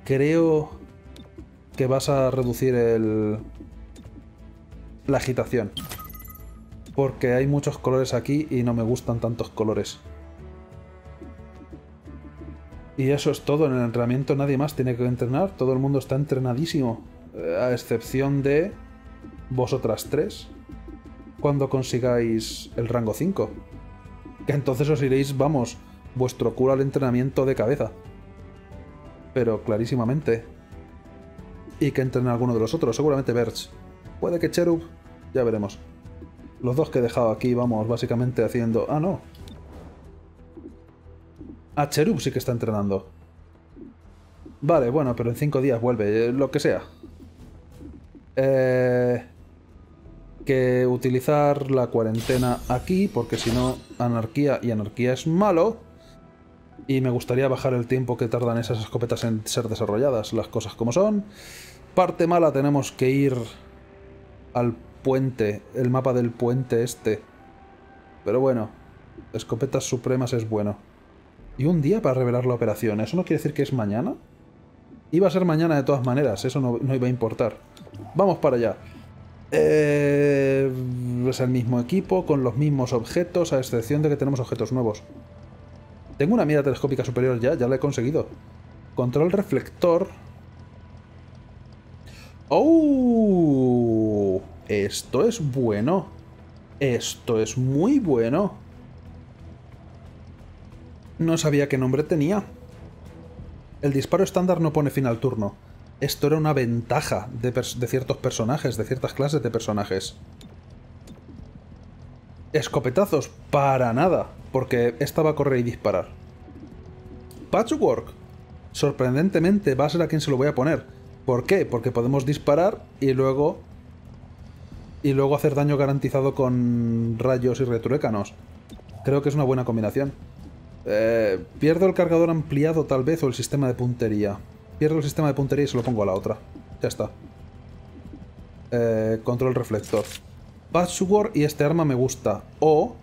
Creo que vas a reducir el... la agitación. Porque hay muchos colores aquí y no me gustan tantos colores. Y eso es todo. En el entrenamiento nadie más tiene que entrenar. Todo el mundo está entrenadísimo. Eh, A excepción de vosotras tres. Cuando consigáis el rango 5. Que entonces os iréis, vamos, vuestro culo al entrenamiento de cabeza. Pero clarísimamente. Y que entrene alguno de los otros. Seguramente Birch. Puede que Cherub. Ya veremos. Los dos que he dejado aquí, vamos, básicamente haciendo... Ah, no. Ah, Cherub sí que está entrenando. Vale, bueno, pero en cinco días vuelve, eh, lo que sea. Eh, que utilizar la cuarentena aquí, porque si no, anarquía y anarquía es malo. Y me gustaría bajar el tiempo que tardan esas escopetas en ser desarrolladas, las cosas como son. Parte mala, tenemos que ir al puente, el mapa del puente este. Pero bueno, escopetas supremas es bueno. Y un día para revelar la operación, ¿eso no quiere decir que es mañana? Iba a ser mañana de todas maneras, eso no, no iba a importar. Vamos para allá. Eh, es el mismo equipo, con los mismos objetos, a excepción de que tenemos objetos nuevos. Tengo una mira telescópica superior ya, ya la he conseguido. Control reflector. ¡Oh! Esto es bueno. Esto es muy bueno. No sabía qué nombre tenía. El disparo estándar no pone fin al turno. Esto era una ventaja de, ciertos personajes, de ciertas clases de personajes. Escopetazos, para nada, porque estaba a correr y disparar. Patchwork, sorprendentemente va a ser a quien se lo voy a poner. ¿Por qué? Porque podemos disparar y luego... Y luego hacer daño garantizado con rayos y retruécanos. Creo que es una buena combinación. Eh, pierdo el cargador ampliado tal vez o el sistema de puntería. Pierdo el sistema de puntería y se lo pongo a la otra. Ya está. Eh, control reflector. Patchwork y este arma me gusta. O...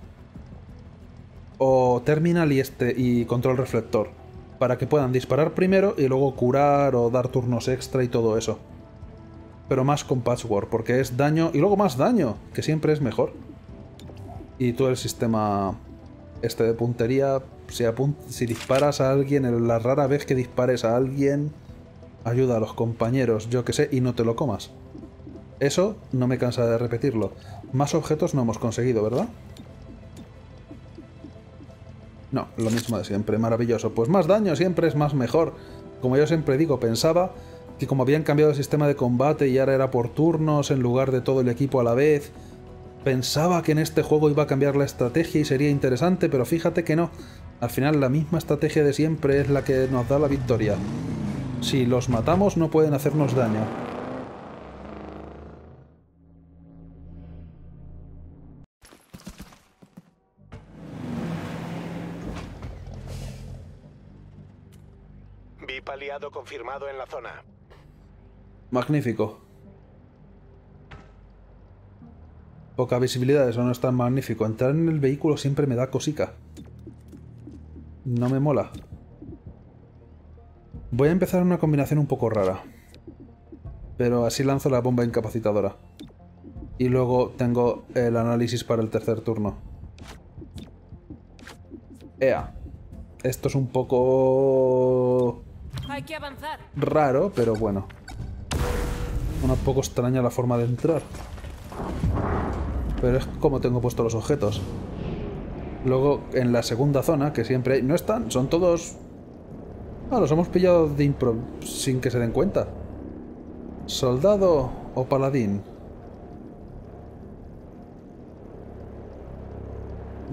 O Terminal y este y control reflector. Para que puedan disparar primero y luego curar o dar turnos extra y todo eso. Pero más con Patchwork, porque es daño y luego más daño, que siempre es mejor. Y todo el sistema este de puntería, si, si disparas a alguien, la rara vez que dispares a alguien, ayuda a los compañeros, yo que sé, y no te lo comas. Eso no me cansa de repetirlo. Más objetos no hemos conseguido, ¿verdad? No, lo mismo de siempre, maravilloso. Pues más daño siempre es más mejor. Como yo siempre digo, pensaba que como habían cambiado el sistema de combate y ahora era por turnos en lugar de todo el equipo a la vez, pensaba que en este juego iba a cambiar la estrategia y sería interesante, pero fíjate que no. Al final la misma estrategia de siempre es la que nos da la victoria. Si los matamos no pueden hacernos daño. VIP aliado confirmado en la zona. Magnífico. Poca visibilidad, eso no es tan magnífico. Entrar en el vehículo siempre me da cosica. No me mola. Voy a empezar una combinación un poco rara. Pero así lanzo la bomba incapacitadora. Y luego tengo el análisis para el tercer turno. Ea. Esto es un poco... Hay que avanzar. Raro, pero bueno. Un poco extraña la forma de entrar. Pero es como tengo puestos los objetos. Luego, en la segunda zona, que siempre No están, son todos... Ah, los hemos pillado de impro... sin que se den cuenta. ¿Soldado o paladín?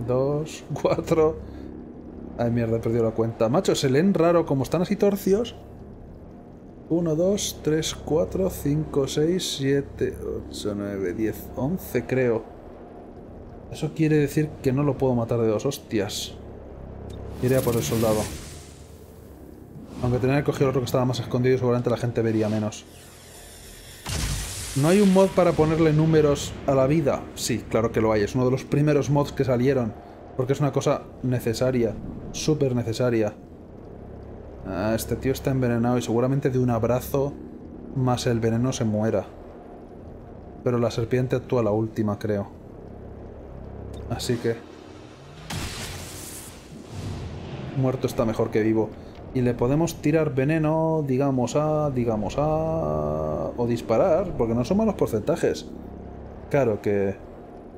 Dos, cuatro... Ay, mierda, he perdido la cuenta. Macho, se leen raro como están así torcios. 1, 2, 3, 4, 5, 6, 7, 8, 9, 10, 11 creo. Eso quiere decir que no lo puedo matar de dos hostias. Iré a por el soldado. Aunque tenía que coger otro que estaba más escondido seguramente la gente vería menos. ¿No hay un mod para ponerle números a la vida? Sí, claro que lo hay. Es uno de los primeros mods que salieron. Porque es una cosa necesaria. Súper necesaria. Ah, este tío está envenenado y seguramente de un abrazo más el veneno se muera. Pero la serpiente actúa la última, creo. Así que... Muerto está mejor que vivo. Y le podemos tirar veneno, digamos a... digamos a... o disparar, porque no son malos porcentajes. Claro que...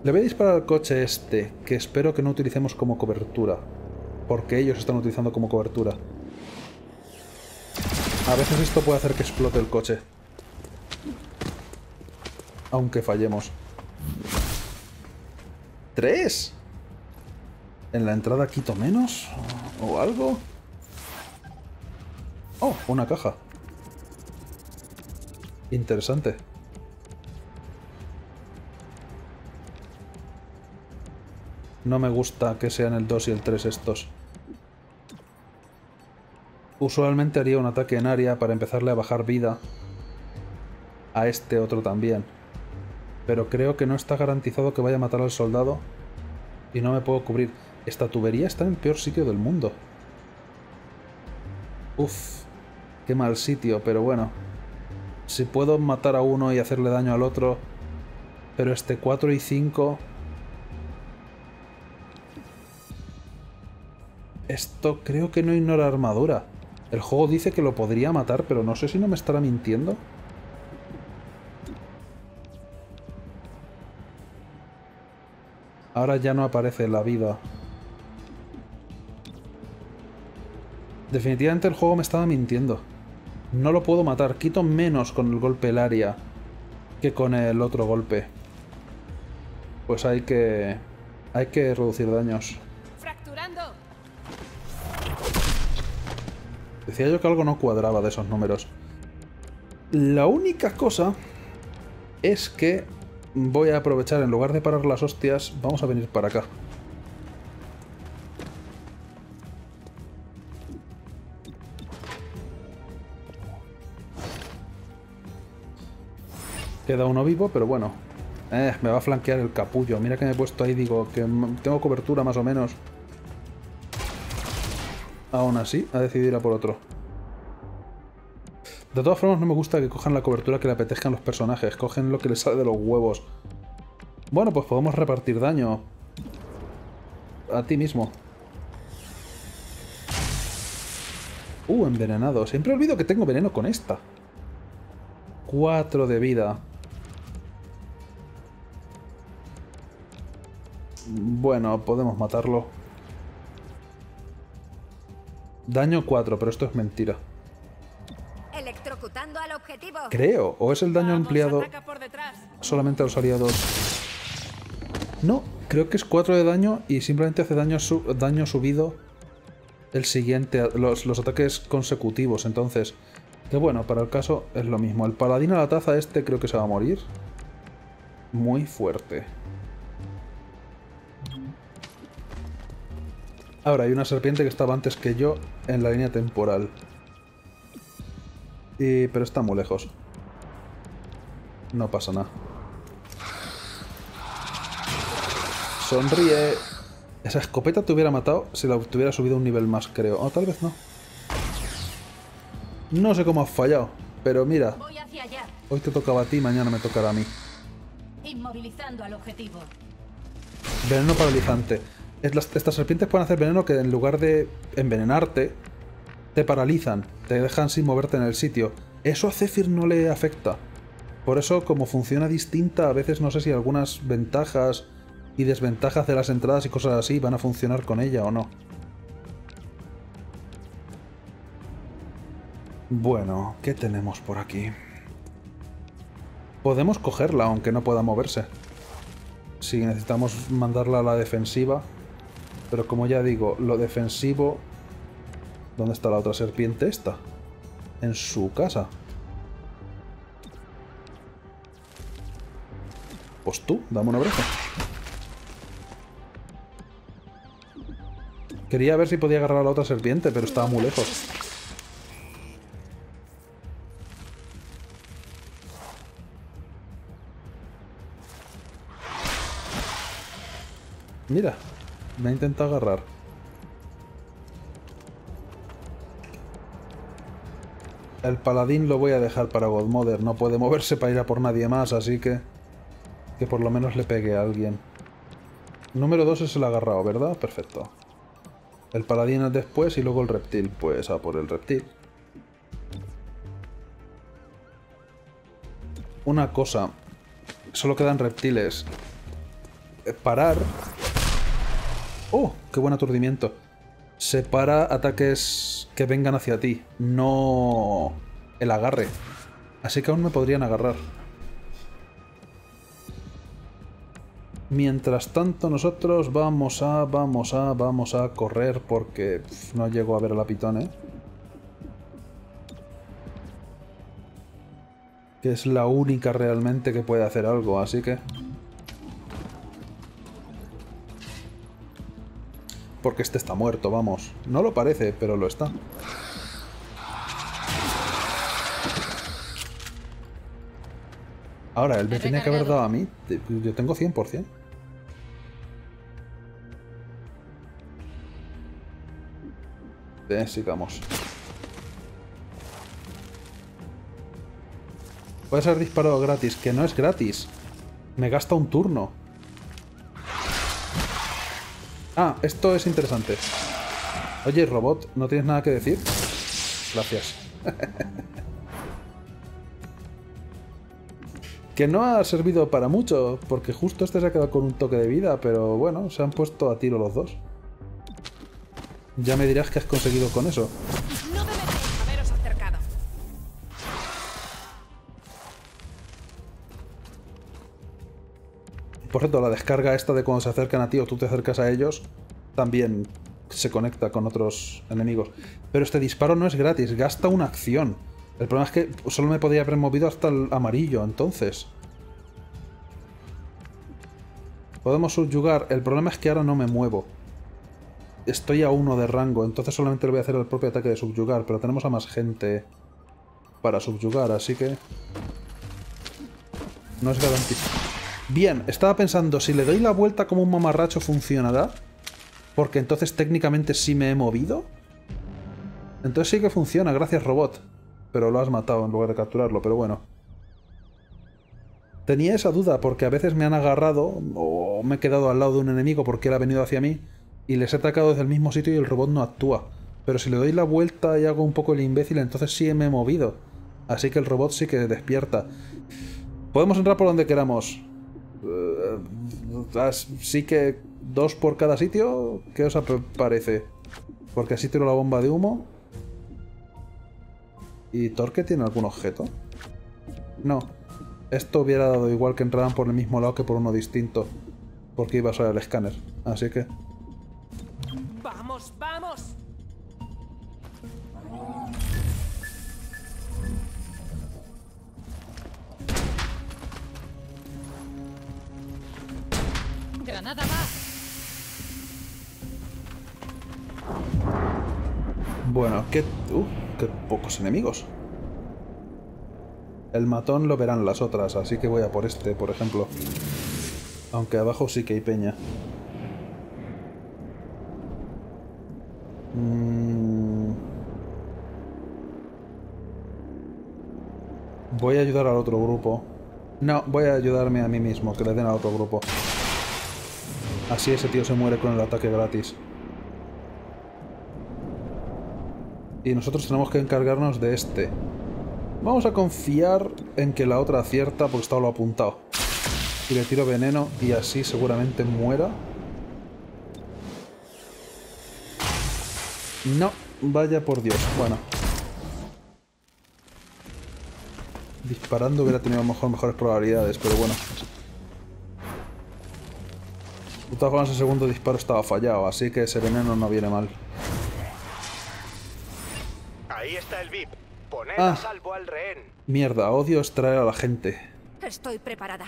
Le voy a disparar al coche este, que espero que no utilicemos como cobertura. Porque ellos están utilizando como cobertura. A veces esto puede hacer que explote el coche. Aunque fallemos. ¿Tres? ¿En la entrada quito menos? ¿O algo? Oh, una caja. Interesante. No me gusta que sean el 2 y el 3 estos. Usualmente haría un ataque en área para empezarle a bajar vida a este otro también. Pero creo que no está garantizado que vaya a matar al soldado y no me puedo cubrir. Esta tubería está en el peor sitio del mundo. Uf, qué mal sitio, pero bueno. Si puedo matar a uno y hacerle daño al otro, pero este 4 y 5... Esto creo que no ignora armadura. El juego dice que lo podría matar, pero no sé si no me estará mintiendo. Ahora ya no aparece la vida. Definitivamente el juego me estaba mintiendo. No lo puedo matar. Quito menos con el golpe el área que con el otro golpe. Pues hay que... Hay que reducir daños. Decía yo que algo no cuadraba de esos números. La única cosa es que voy a aprovechar, en lugar de parar las hostias, vamos a venir para acá. Queda uno vivo, pero bueno. Eh, me va a flanquear el capullo. Mira que me he puesto ahí, digo, que tengo cobertura más o menos. Aún así, ha decidido ir a por otro. De todas formas, no me gusta que cojan la cobertura que le apetezcan los personajes. Cogen lo que les sale de los huevos. Bueno, pues podemos repartir daño. A ti mismo. Uh, envenenado. Siempre olvido que tengo veneno con esta. Cuatro de vida. Bueno, podemos matarlo. Daño 4, pero esto es mentira. Electrocutando al objetivo. Creo. ¿O es el daño Vamos, detrás. solamente a los aliados? No, creo que es 4 de daño y simplemente hace daño, su- daño subido el siguiente, los, los ataques consecutivos. Entonces, que bueno, para el caso es lo mismo. El paladín a la taza este creo que se va a morir. Muy fuerte. Ahora hay una serpiente que estaba antes que yo en la línea temporal. Y, pero está muy lejos. No pasa nada. Sonríe. Esa escopeta te hubiera matado si la hubiera subido un nivel más, creo. O tal vez no. No sé cómo has fallado. Pero mira, hoy te tocaba a ti, mañana me tocará a mí. inmovilizando al objetivo. Veneno paralizante. Estas serpientes pueden hacer veneno que en lugar de envenenarte, te paralizan, te dejan sin moverte en el sitio. Eso a Zephyr no le afecta. Por eso, como funciona distinta, a veces no sé si algunas ventajas y desventajas de las entradas y cosas así van a funcionar con ella o no. Bueno, ¿qué tenemos por aquí? Podemos cogerla, aunque no pueda moverse si necesitamos mandarla a la defensiva. Pero como ya digo, lo defensivo... ¿Dónde está la otra serpiente esta? En su casa. Pues tú, dame un abrazo. Quería ver si podía agarrar a la otra serpiente, pero estaba muy lejos. Mira, me ha intentado agarrar. El paladín lo voy a dejar para Godmother. No puede moverse para ir a por nadie más, así que... Que por lo menos le pegue a alguien. Número 2 es el agarrado, ¿verdad? Perfecto. El paladín es después y luego el reptil. Pues a por el reptil. Una cosa. Solo quedan reptiles. Eh, Parar ¡Oh! ¡Qué buen aturdimiento! Separa ataques que vengan hacia ti, no el agarre. Así que aún me podrían agarrar. Mientras tanto nosotros vamos a, vamos a, vamos a correr porque no llego a ver a la pitón, ¿eh? Que es la única realmente que puede hacer algo, así que... Porque este está muerto, vamos. No lo parece, pero lo está. Ahora, él me tenía que haber dado a mí. Yo tengo 100%. Bien, sigamos. Puede ser disparado gratis, que no es gratis. Me gasta un turno. Ah, esto es interesante. Oye, robot, ¿no tienes nada que decir? Gracias. que no ha servido para mucho, porque justo este se ha quedado con un toque de vida, pero bueno, se han puesto a tiro los dos. Ya me dirás qué has conseguido con eso. Por cierto, la descarga esta de cuando se acercan a ti o tú te acercas a ellos, también se conecta con otros enemigos. Pero este disparo no es gratis, gasta una acción. El problema es que solo me podía haber movido hasta el amarillo, entonces. Podemos subyugar. El problema es que ahora no me muevo. Estoy a uno de rango, entonces solamente le voy a hacer el propio ataque de subyugar, pero tenemos a más gente para subyugar, así que... No es garantía. Bien, estaba pensando, si le doy la vuelta como un mamarracho funcionará. Porque entonces técnicamente sí me he movido. Entonces sí que funciona, gracias robot. Pero lo has matado en lugar de capturarlo, pero bueno. Tenía esa duda porque a veces me han agarrado o me he quedado al lado de un enemigo porque él ha venido hacia mí y les he atacado desde el mismo sitio y el robot no actúa. Pero si le doy la vuelta y hago un poco el imbécil, entonces sí me he movido. Así que el robot sí que despierta. Podemos entrar por donde queramos. Eh, Así que dos por cada sitio. ¿Qué os parece? Porque así tiro la bomba de humo. ¿Y Torque tiene algún objeto? No. Esto hubiera dado igual que entraran por el mismo lado que por uno distinto. Porque iba a ser el escáner. Así que... Granada va. Bueno, qué... Uh, qué pocos enemigos. El matón lo verán las otras, así que voy a por este, por ejemplo. Aunque abajo sí que hay peña. Mm. Voy a ayudar al otro grupo. No, voy a ayudarme a mí mismo, que le den al otro grupo. Así ese tío se muere con el ataque gratis. Y nosotros tenemos que encargarnos de este. Vamos a confiar en que la otra acierta porque está lo apuntado. Y le tiro veneno y así seguramente muera. No, vaya por Dios. Bueno. Disparando hubiera tenido mejor mejores probabilidades, pero bueno. De todas formas, el segundo disparo estaba fallado, así que ese veneno no viene mal. Ahí está el VIP. Poned Ah. a salvo al rehén. Mierda, odio extraer a la gente. Estoy preparada.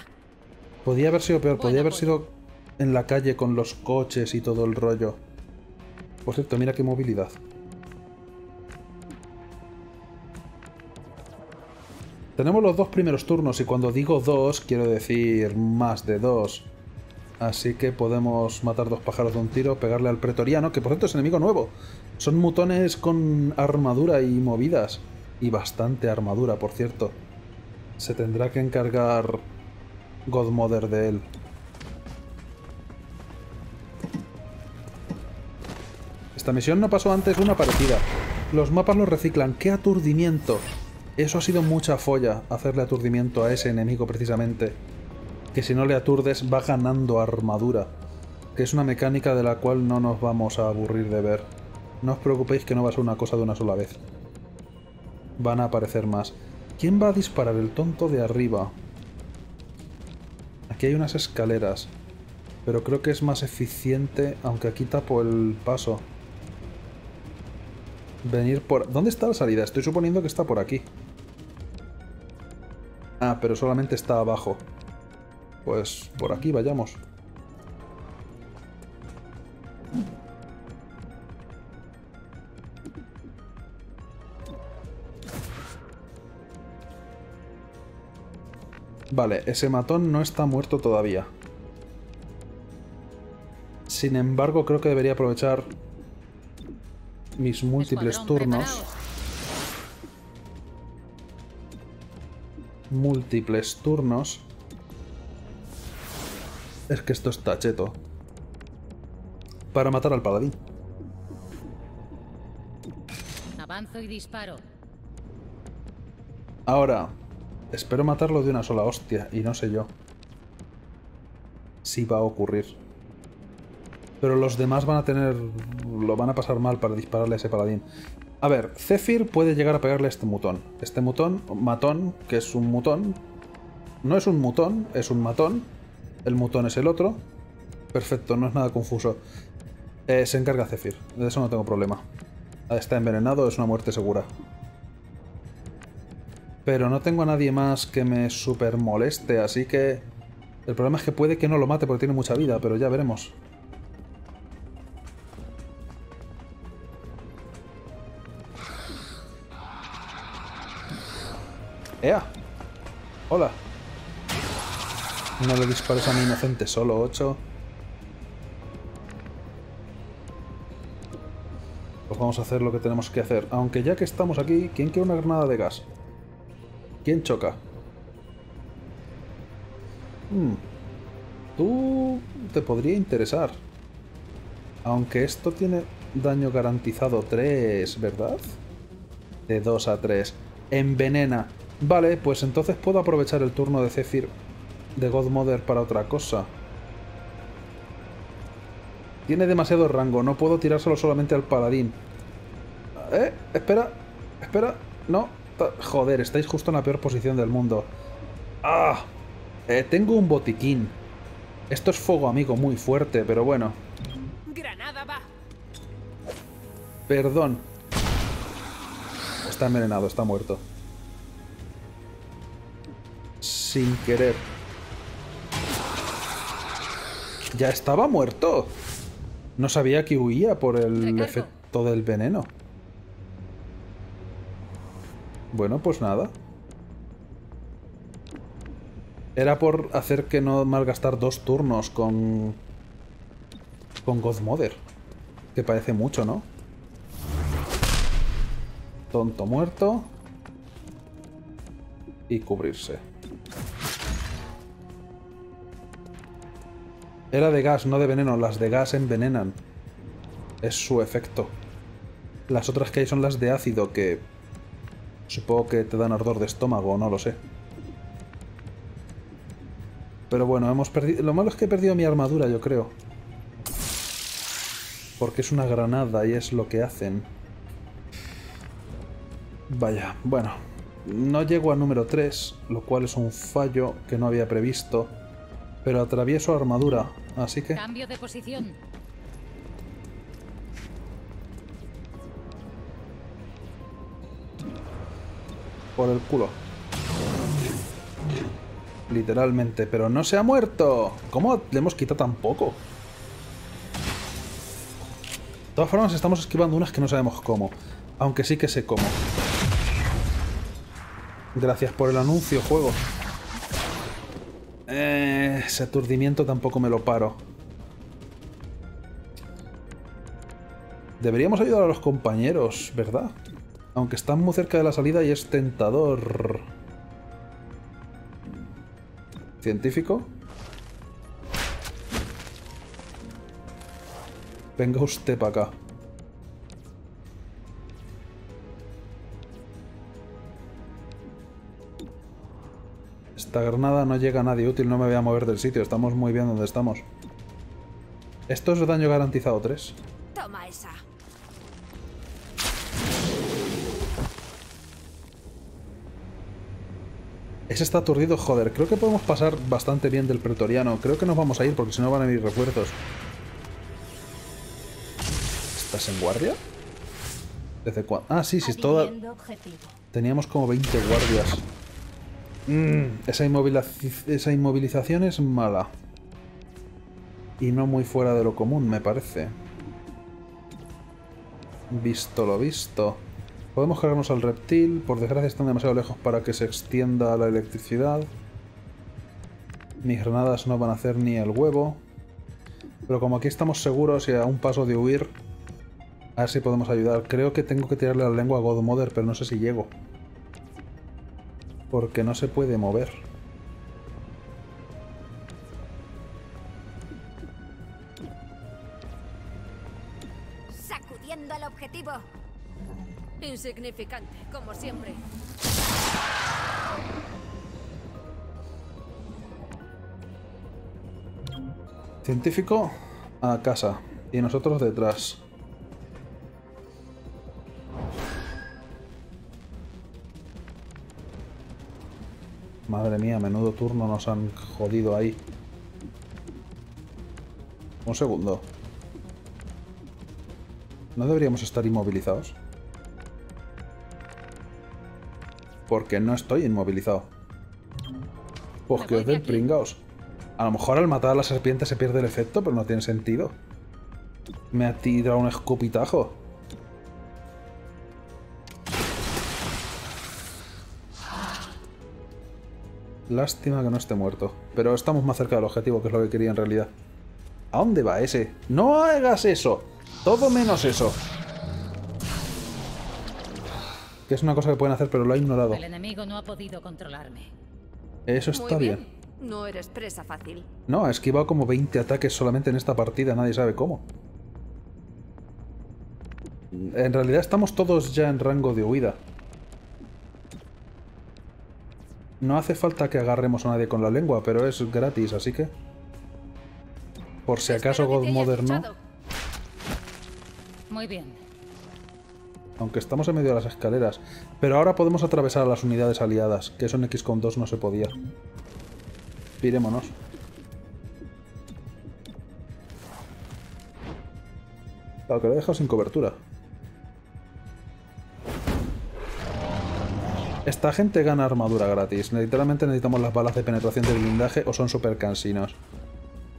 Podía haber sido peor, podía haber sido en la calle con los coches y todo el rollo. Por cierto, mira qué movilidad. Tenemos los dos primeros turnos y cuando digo dos quiero decir más de dos. Así que podemos matar dos pájaros de un tiro, pegarle al pretoriano, que por cierto es enemigo nuevo. Son mutones con armadura y movidas. Y bastante armadura, por cierto. Se tendrá que encargar Godmother de él. Esta misión no pasó antes una parecida. Los mapas los reciclan. ¡Qué aturdimiento! Eso ha sido mucha folla, hacerle aturdimiento a ese enemigo precisamente. Que si no le aturdes va ganando armadura. Que es una mecánica de la cual no nos vamos a aburrir de ver. No os preocupéis que no va a ser una cosa de una sola vez. Van a aparecer más. ¿Quién va a disparar? El tonto de arriba. Aquí hay unas escaleras. Pero creo que es más eficiente, aunque aquí tapo el paso. Venir por... ¿Dónde está la salida? Estoy suponiendo que está por aquí. Ah, pero solamente está abajo. Pues por aquí vayamos. Vale, ese matón no está muerto todavía. Sin embargo, creo que debería aprovechar mis múltiples turnos. Múltiples turnos. Es que esto está cheto. Para matar al paladín. Avanzo y disparo. Ahora, espero matarlo de una sola hostia, y no sé yo si va a ocurrir. Pero los demás van a tener... lo van a pasar mal para dispararle a ese paladín. A ver, Zephyr puede llegar a pegarle a este mutón. Este mutón, matón, que es un mutón. No es un mutón, es un matón. El mutón es el otro. Perfecto, no es nada confuso. Eh, se encarga Zephyr, de eso no tengo problema. Está envenenado, es una muerte segura. Pero no tengo a nadie más que me super moleste, así que... El problema es que puede que no lo mate porque tiene mucha vida, pero ya veremos. ¡Ea! ¡Hola! No le dispares a mi inocente, solo 8. Pues vamos a hacer lo que tenemos que hacer. Aunque ya que estamos aquí, ¿quién quiere una granada de gas? ¿Quién choca? Hmm. Tú te podría interesar. Aunque esto tiene daño garantizado 3, ¿verdad? De 2 a 3. Envenena. Vale, pues entonces puedo aprovechar el turno de Zephyr de Godmother para otra cosa. Tiene demasiado rango, no puedo tirárselo solamente al paladín. Eh, espera, espera, no. Joder, estáis justo en la peor posición del mundo. Ah, eh, tengo un botiquín. Esto es fuego amigo muy fuerte, pero bueno. Granada va. Perdón. Está envenenado, está muerto. Sin querer. Ya estaba muerto. No sabía que huía por el Recargo. efecto del veneno. Bueno, pues nada. Era por hacer que no malgastar dos turnos con... Con Godmother. Que parece mucho, ¿no? Tonto muerto. Y cubrirse. Era de gas, no de veneno. Las de gas envenenan. Es su efecto. Las otras que hay son las de ácido, que... Supongo que te dan ardor de estómago, no lo sé. Pero bueno, hemos perdido... Lo malo es que he perdido mi armadura, yo creo. Porque es una granada y es lo que hacen. Vaya, bueno. No llego a número 3, lo cual es un fallo que no había previsto. Pero atravieso armadura, así que... Cambio de posición. Por el culo. Literalmente, pero no se ha muerto. ¿Cómo le hemos quitado tan poco? De todas formas, estamos esquivando unas que no sabemos cómo. Aunque sí que sé cómo. Gracias por el anuncio, juego. Ese aturdimiento tampoco me lo paro. Deberíamos ayudar a los compañeros, ¿verdad? Aunque están muy cerca de la salida y es tentador. ¿Científico? Venga usted para acá. Esta granada no llega a nadie útil, no me voy a mover del sitio, estamos muy bien donde estamos. Esto es daño garantizado 3. Toma esa. Ese está aturdido, joder. Creo que podemos pasar bastante bien del pretoriano. Creo que nos vamos a ir porque si no van a venir refuerzos. ¿Estás en guardia? ¿Desde cuándo? Ah, sí, sí, toda... Teníamos como 20 guardias. Mm, esa, inmoviliz- esa inmovilización es mala. Y no muy fuera de lo común, me parece. Visto lo visto. Podemos cargarnos al reptil. Por desgracia están demasiado lejos para que se extienda la electricidad. Mis granadas no van a hacer ni el huevo. Pero como aquí estamos seguros y a un paso de huir, a ver si podemos ayudar. Creo que tengo que tirarle la lengua a Godmother, pero no sé si llego. Porque no se puede mover. Sacudiendo al objetivo. Insignificante, como siempre. Científico a casa. Y nosotros detrás. Madre mía, menudo turno nos han jodido ahí. Un segundo. ¿No deberíamos estar inmovilizados? Porque no estoy inmovilizado. Pues que os de den pringaos. A lo mejor al matar a la serpiente se pierde el efecto, pero no tiene sentido. Me ha tirado un escupitajo. Lástima que no esté muerto. Pero estamos más cerca del objetivo, que es lo que quería en realidad. ¿A dónde va ese? ¡No hagas eso! Todo menos eso. Que es una cosa que pueden hacer, pero lo ha ignorado. El enemigo no ha podido controlarme. Eso Muy está bien. No eres presa fácil. No, ha esquivado como 20 ataques solamente en esta partida, nadie sabe cómo. En realidad estamos todos ya en rango de huida. No hace falta que agarremos a nadie con la lengua, pero es gratis, así que... Por si acaso Godmother no. Muy bien. aunque estamos en medio de las escaleras. Pero ahora podemos atravesar a las unidades aliadas, que eso en XCOM 2 no se podía. Pirémonos. Claro, que lo he dejado sin cobertura. Esta gente gana armadura gratis. Literalmente necesitamos las balas de penetración del blindaje o son super cansinos.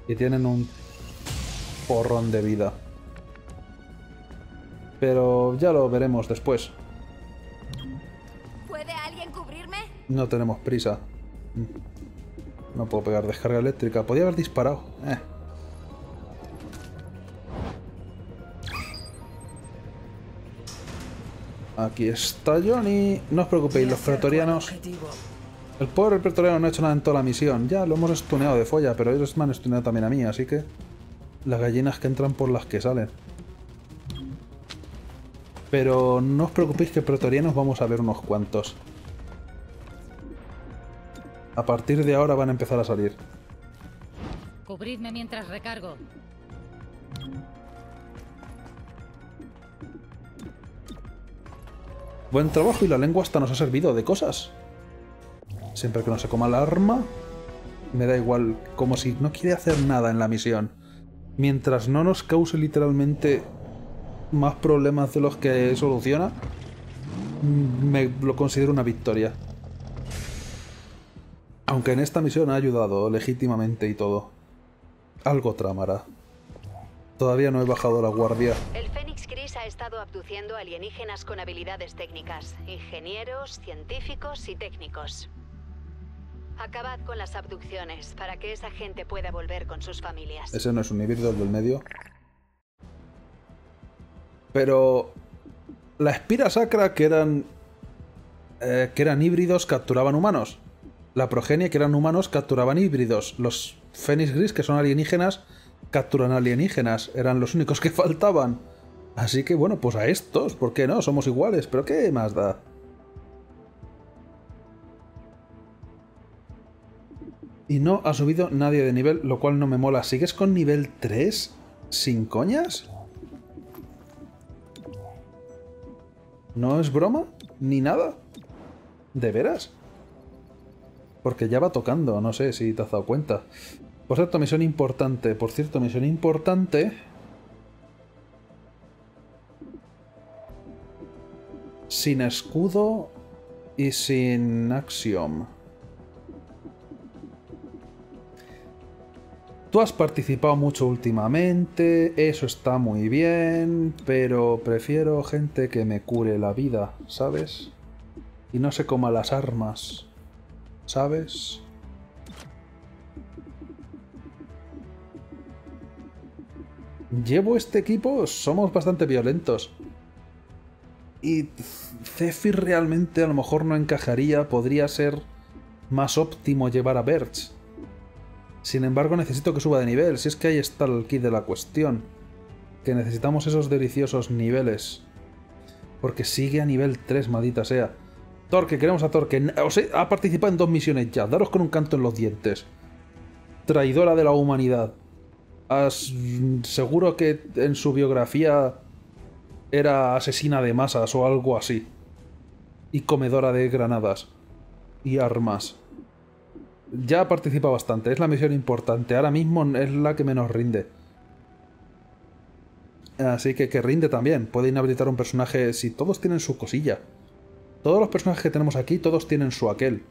Y tienen un porrón de vida. Pero ya lo veremos después. ¿Puede alguien cubrirme? No tenemos prisa. No puedo pegar descarga eléctrica. Podía haber disparado. Eh. Aquí está Johnny. No os preocupéis, los pretorianos... El pobre pretoriano no ha hecho nada en toda la misión. Ya lo hemos estuneado de folla, pero ellos me han estuneado también a mí, así que... Las gallinas que entran por las que salen. Pero no os preocupéis que pretorianos vamos a ver unos cuantos. A partir de ahora van a empezar a salir. Cubridme mientras recargo. Buen trabajo y la lengua hasta nos ha servido de cosas. Siempre que no se coma el arma, me da igual, como si no quiere hacer nada en la misión. Mientras no nos cause literalmente más problemas de los que soluciona, mm, me lo considero una victoria. Aunque en esta misión ha ayudado legítimamente y todo. Algo tramará. Todavía no he bajado la guardia. Estado abduciendo alienígenas con habilidades técnicas, ingenieros, científicos y técnicos. Acabad con las abducciones para que esa gente pueda volver con sus familias. Ese no es un híbrido, el del medio. Pero la espira sacra que eran eh, que eran híbridos capturaban humanos. La progenie que eran humanos capturaban híbridos. Los Fénix Gris que son alienígenas capturan alienígenas. Eran los únicos que faltaban. Así que bueno, pues a estos, ¿por qué no? Somos iguales, pero ¿qué más da? Y no ha subido nadie de nivel, lo cual no me mola. ¿Sigues con nivel 3? ¿Sin coñas? ¿No es broma? ¿Ni nada? ¿De veras? Porque ya va tocando, no sé si te has dado cuenta. Por cierto, misión importante. Por cierto, misión importante. sin escudo y sin axiom. Tú has participado mucho últimamente, eso está muy bien, pero prefiero gente que me cure la vida, ¿sabes? Y no se coma las armas, ¿sabes? Llevo este equipo, somos bastante violentos. Y Zephyr realmente a lo mejor no encajaría, podría ser más óptimo llevar a Birch. Sin embargo, necesito que suba de nivel, si es que ahí está el kit de la cuestión. Que necesitamos esos deliciosos niveles. Porque sigue a nivel 3, maldita sea. Torque, queremos a Torque. O ha participado en dos misiones ya. Daros con un canto en los dientes. Traidora de la humanidad. As- seguro que en su biografía era asesina de masas o algo así. Y comedora de granadas. Y armas. Ya participa bastante, es la misión importante. Ahora mismo es la que menos rinde. Así que que rinde también. Puede inhabilitar un personaje si todos tienen su cosilla. Todos los personajes que tenemos aquí, todos tienen su aquel.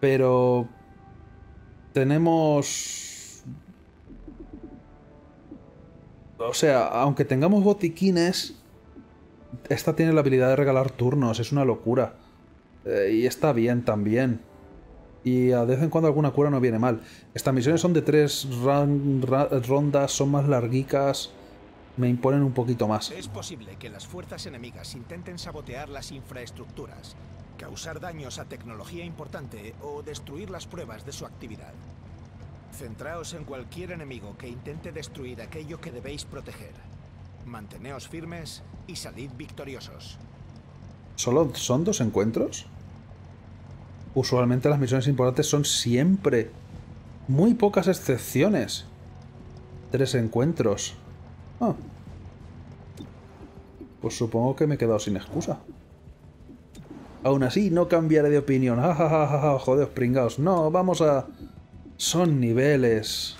Pero... Tenemos... O sea, aunque tengamos botiquines, esta tiene la habilidad de regalar turnos, es una locura. Eh, y está bien también. Y a vez en cuando alguna cura no viene mal. Estas misiones son de tres rondas, son más larguicas. Me imponen un poquito más. Es posible que las fuerzas enemigas intenten sabotear las infraestructuras, causar daños a tecnología importante o destruir las pruebas de su actividad. Centraos en cualquier enemigo que intente destruir aquello que debéis proteger. Manteneos firmes y salid victoriosos. ¿Solo son dos encuentros? Usualmente las misiones importantes son siempre. Muy pocas excepciones. Tres encuentros. Ah. Pues supongo que me he quedado sin excusa. Aún así, no cambiaré de opinión. Ja, ja, ja, ja, jodeos pringaos. No, vamos a... Son niveles.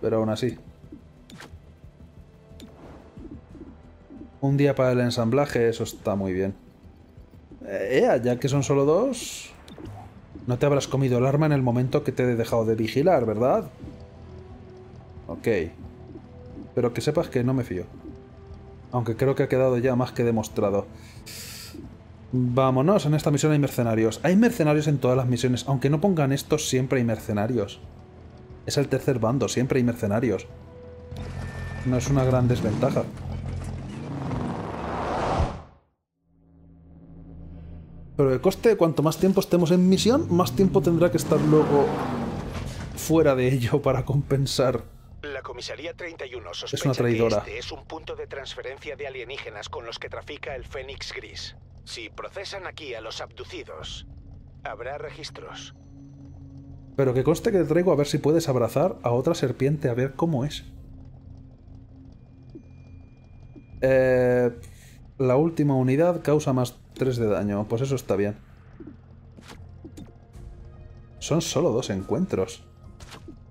Pero aún así. Un día para el ensamblaje, eso está muy bien. Eh, ea, ya que son solo dos... No te habrás comido el arma en el momento que te he dejado de vigilar, ¿verdad? Ok. Pero que sepas que no me fío. Aunque creo que ha quedado ya más que demostrado. Vámonos, en esta misión hay mercenarios. Hay mercenarios en todas las misiones. Aunque no pongan estos, siempre hay mercenarios. Es el tercer bando, siempre hay mercenarios. No es una gran desventaja. Pero de coste, cuanto más tiempo estemos en misión, más tiempo tendrá que estar luego fuera de ello para compensar. La comisaría 31 sospecha Es una traidora. que este es un punto de transferencia de alienígenas con los que trafica el Fénix Gris. Si procesan aquí a los abducidos, habrá registros. Pero que conste que te traigo a ver si puedes abrazar a otra serpiente a ver cómo es. Eh, la última unidad causa más 3 de daño. Pues eso está bien. Son solo dos encuentros.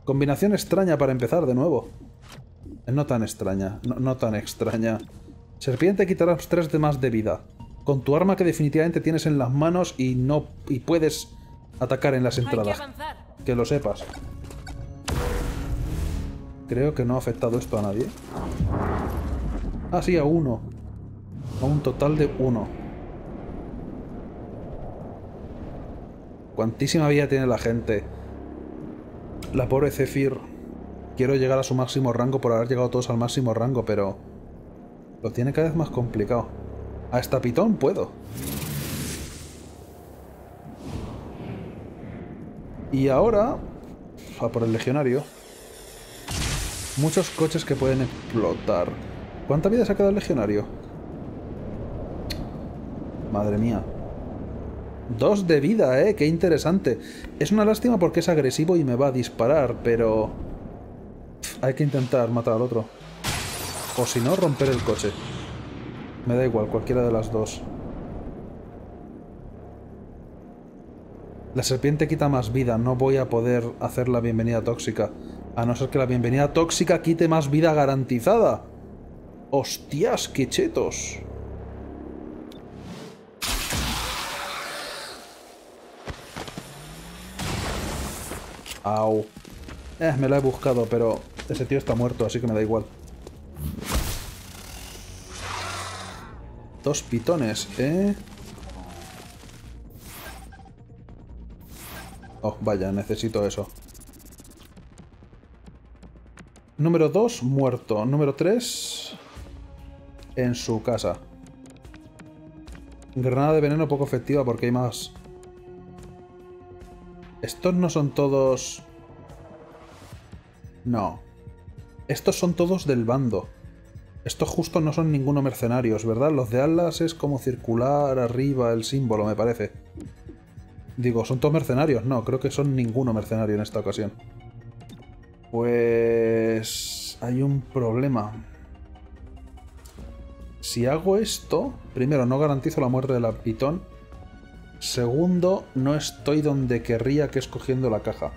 Combinación extraña para empezar de nuevo. No tan extraña, no, no tan extraña. Serpiente quitarás 3 de más de vida. Con tu arma que definitivamente tienes en las manos y no y puedes atacar en las que entradas. Que lo sepas. Creo que no ha afectado esto a nadie. Ah, sí, a uno. A un total de uno. Cuantísima vida tiene la gente. La pobre Zephyr. Quiero llegar a su máximo rango por haber llegado todos al máximo rango, pero... Lo tiene cada vez más complicado. A esta pitón puedo. Y ahora, a por el legionario. Muchos coches que pueden explotar. ¿Cuánta vida se ha quedado el legionario? Madre mía. Dos de vida, ¿eh? Qué interesante. Es una lástima porque es agresivo y me va a disparar, pero... Hay que intentar matar al otro. O si no, romper el coche. Me da igual, cualquiera de las dos. La serpiente quita más vida, no voy a poder hacer la bienvenida tóxica. A no ser que la bienvenida tóxica quite más vida garantizada. ¡Hostias, qué chetos! Au. Eh, me la he buscado, pero ese tío está muerto, así que me da igual. Dos pitones, ¿eh? Oh, vaya, necesito eso. Número 2, muerto. Número 3, en su casa. Granada de veneno poco efectiva porque hay más. Estos no son todos... No. Estos son todos del bando. Estos justo no son ninguno mercenarios, ¿verdad? Los de Atlas es como circular arriba el símbolo, me parece. Digo, ¿son todos mercenarios? No, creo que son ninguno mercenario en esta ocasión. Pues... Hay un problema. Si hago esto, primero no garantizo la muerte del pitón. Segundo, no estoy donde querría que escogiendo la caja.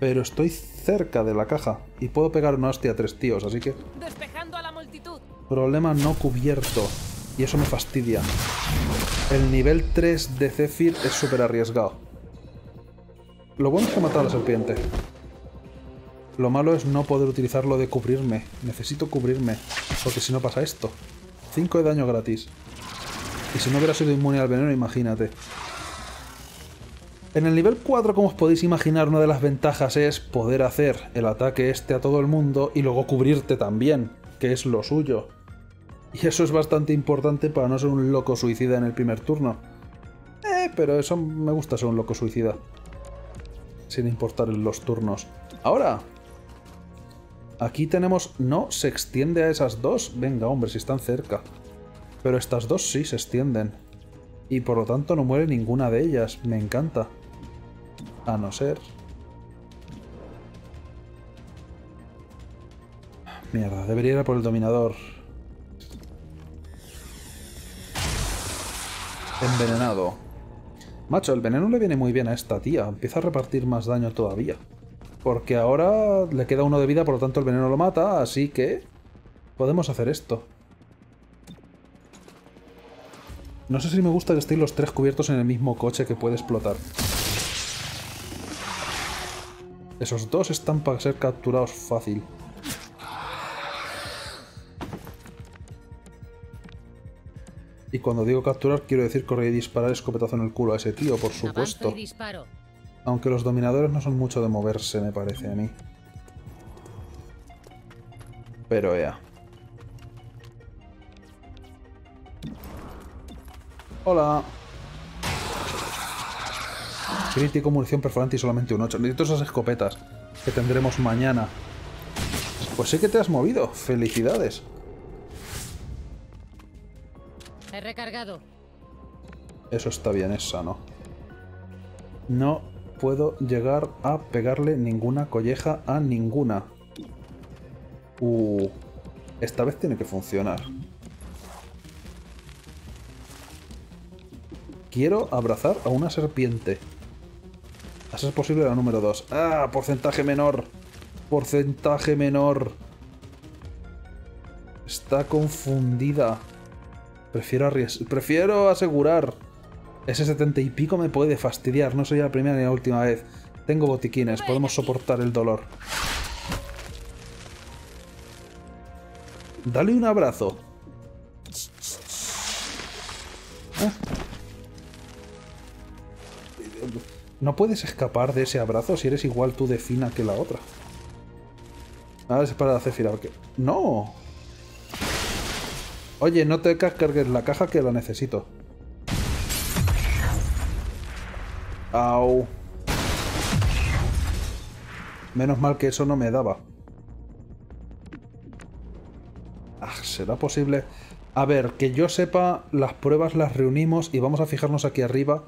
Pero estoy cerca de la caja y puedo pegar una hostia a tres tíos, así que... Problema no cubierto. Y eso me fastidia. El nivel 3 de Zephyr es súper arriesgado. Lo bueno es que he matado a la serpiente. Lo malo es no poder utilizarlo de cubrirme. Necesito cubrirme, porque si no pasa esto. 5 de daño gratis. Y si no hubiera sido inmune al veneno, imagínate. En el nivel 4, como os podéis imaginar, una de las ventajas es poder hacer el ataque este a todo el mundo y luego cubrirte también, que es lo suyo. Y eso es bastante importante para no ser un loco suicida en el primer turno. Eh, pero eso me gusta ser un loco suicida. Sin importar los turnos. Ahora, Aquí tenemos... No, se extiende a esas dos. Venga, hombre, si están cerca. Pero estas dos sí se extienden. Y por lo tanto no muere ninguna de ellas. Me encanta. A no ser... Mierda, debería ir a por el dominador. Envenenado. Macho, el veneno le viene muy bien a esta tía. Empieza a repartir más daño todavía. Porque ahora le queda uno de vida, por lo tanto el veneno lo mata, así que... Podemos hacer esto. No sé si me gusta que los tres cubiertos en el mismo coche que puede explotar. Esos dos están para ser capturados fácil. Y cuando digo capturar, quiero decir correr y disparar escopetazo en el culo a ese tío, por supuesto. Aunque los dominadores no son mucho de moverse, me parece a mí. Pero ea. Hola. Crítico, munición perforante y solamente un 8. Necesito esas escopetas que tendremos mañana. Pues sí que te has movido. Felicidades. Recargado. Eso está bien, es sano. No puedo llegar a pegarle ninguna colleja a ninguna. Uh, esta vez tiene que funcionar. Quiero abrazar a una serpiente. A ser posible la número 2. ¡Ah! Porcentaje menor. Porcentaje menor. Está confundida. Prefiero, Prefiero asegurar. Ese 70 y pico me puede fastidiar, no soy la primera ni la última vez. Tengo botiquines, podemos soportar el dolor. Dale un abrazo. Ah. No puedes escapar de ese abrazo si eres igual tú de fina que la otra. Ahora se para Zephyr. ¡No! Oye, no te cargues la caja que la necesito. Au. Menos mal que eso no me daba. Ah, ¿Será posible? A ver, que yo sepa, las pruebas las reunimos y vamos a fijarnos aquí arriba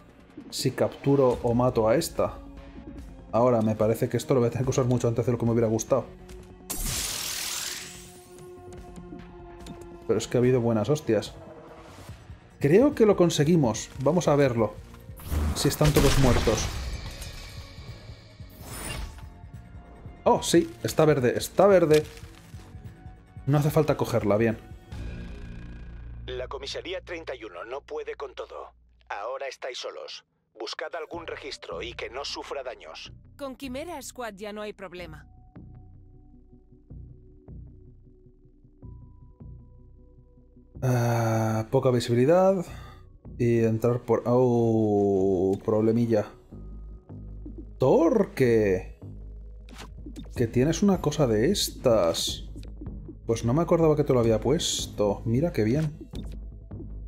si capturo o mato a esta. Ahora, me parece que esto lo voy a tener que usar mucho antes de lo que me hubiera gustado. Pero es que ha habido buenas hostias. Creo que lo conseguimos. Vamos a verlo si están todos muertos. Oh, sí, está verde, está verde. No hace falta cogerla, bien. La comisaría 31 no puede con todo. Ahora estáis solos. Buscad algún registro y que no sufra daños. Con Quimera Squad ya no hay problema. Ah, poca visibilidad. Y entrar por... ¡Oh! Problemilla. Torque. Que tienes una cosa de estas. Pues no me acordaba que te lo había puesto. Mira qué bien.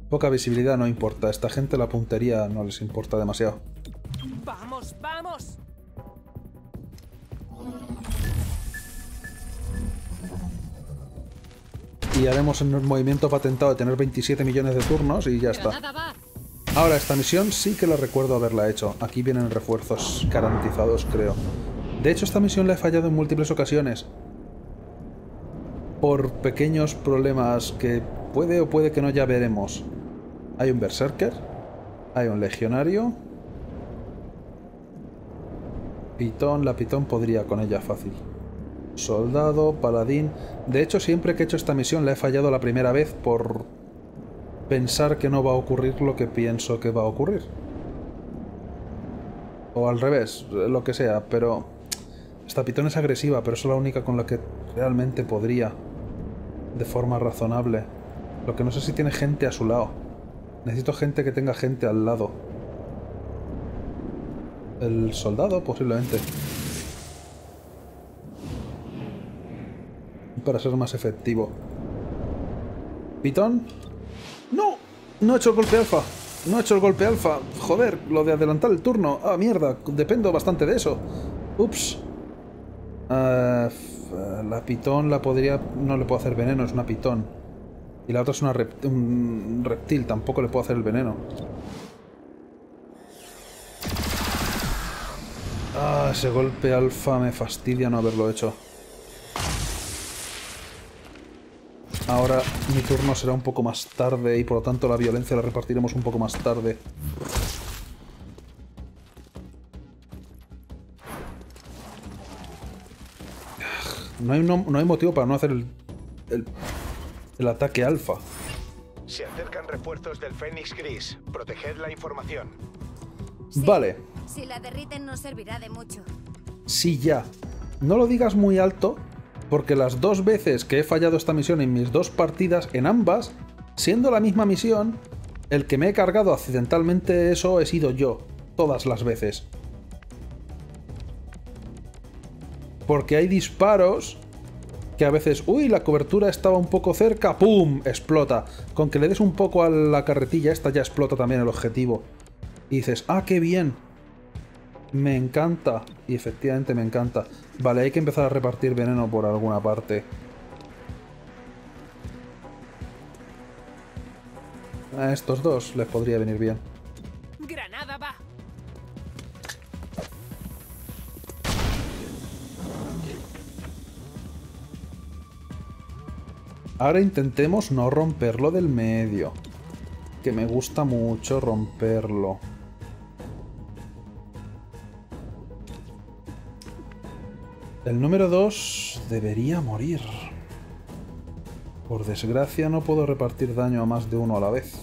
Poca visibilidad no importa. Esta gente la puntería no les importa demasiado. ¡Vamos, vamos! Y haremos un movimiento patentado de tener 27 millones de turnos y ya está. Ahora, esta misión sí que la recuerdo haberla hecho. Aquí vienen refuerzos garantizados, creo. De hecho, esta misión la he fallado en múltiples ocasiones. Por pequeños problemas que puede o puede que no ya veremos. Hay un Berserker. Hay un Legionario. Pitón, la Pitón podría con ella fácil. Soldado, Paladín... De hecho, siempre que he hecho esta misión la he fallado la primera vez por pensar que no va a ocurrir lo que pienso que va a ocurrir. O al revés, lo que sea, pero... Esta pitón es agresiva, pero es la única con la que realmente podría. De forma razonable. Lo que no sé si tiene gente a su lado. Necesito gente que tenga gente al lado. El soldado, posiblemente. Para ser más efectivo. Pitón. ¡No! No he hecho el golpe alfa. No he hecho el golpe alfa. Joder, lo de adelantar el turno. Ah, mierda. Dependo bastante de eso. Ups. Ah, la pitón la podría... No le puedo hacer veneno, es una pitón. Y la otra es una un reptil, tampoco le puedo hacer el veneno. Ah, ese golpe alfa me fastidia no haberlo hecho. Ahora mi turno será un poco más tarde y por lo tanto la violencia la repartiremos un poco más tarde. No hay, no, no hay motivo para no hacer el, el, el ataque alfa. Se acercan refuerzos del Fénix Gris. Proteged la información. Sí. Vale. Si la derriten no servirá de mucho. Sí, ya. No lo digas muy alto, porque las dos veces que he fallado esta misión en mis dos partidas, en ambas, siendo la misma misión, el que me he cargado accidentalmente eso he sido yo, todas las veces. Porque hay disparos que a veces, uy, la cobertura estaba un poco cerca, ¡pum! explota. Con que le des un poco a la carretilla, esta ya explota también el objetivo. Y dices, ah, qué bien. Me encanta. Y efectivamente me encanta. Vale, hay que empezar a repartir veneno por alguna parte. A estos dos les podría venir bien. ¡Granada va! Ahora intentemos no romperlo del medio. Que me gusta mucho romperlo. El número 2 debería morir. Por desgracia no puedo repartir daño a más de uno a la vez.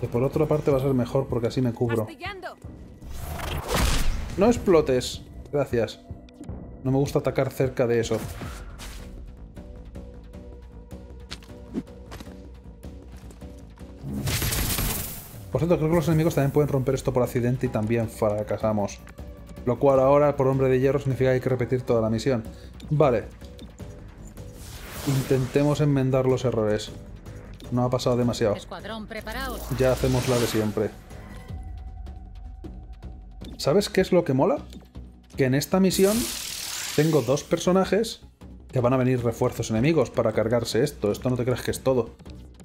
Que por otra parte va a ser mejor porque así me cubro. No explotes. Gracias. No me gusta atacar cerca de eso. Por cierto, creo que los enemigos también pueden romper esto por accidente y también fracasamos. Lo cual ahora, por hombre de hierro, significa que hay que repetir toda la misión. Vale. Intentemos enmendar los errores. No ha pasado demasiado. Escuadrón. Ya hacemos la de siempre. ¿Sabes qué es lo que mola? Que en esta misión tengo dos personajes que van a venir refuerzos enemigos para cargarse esto. Esto no te creas que es todo.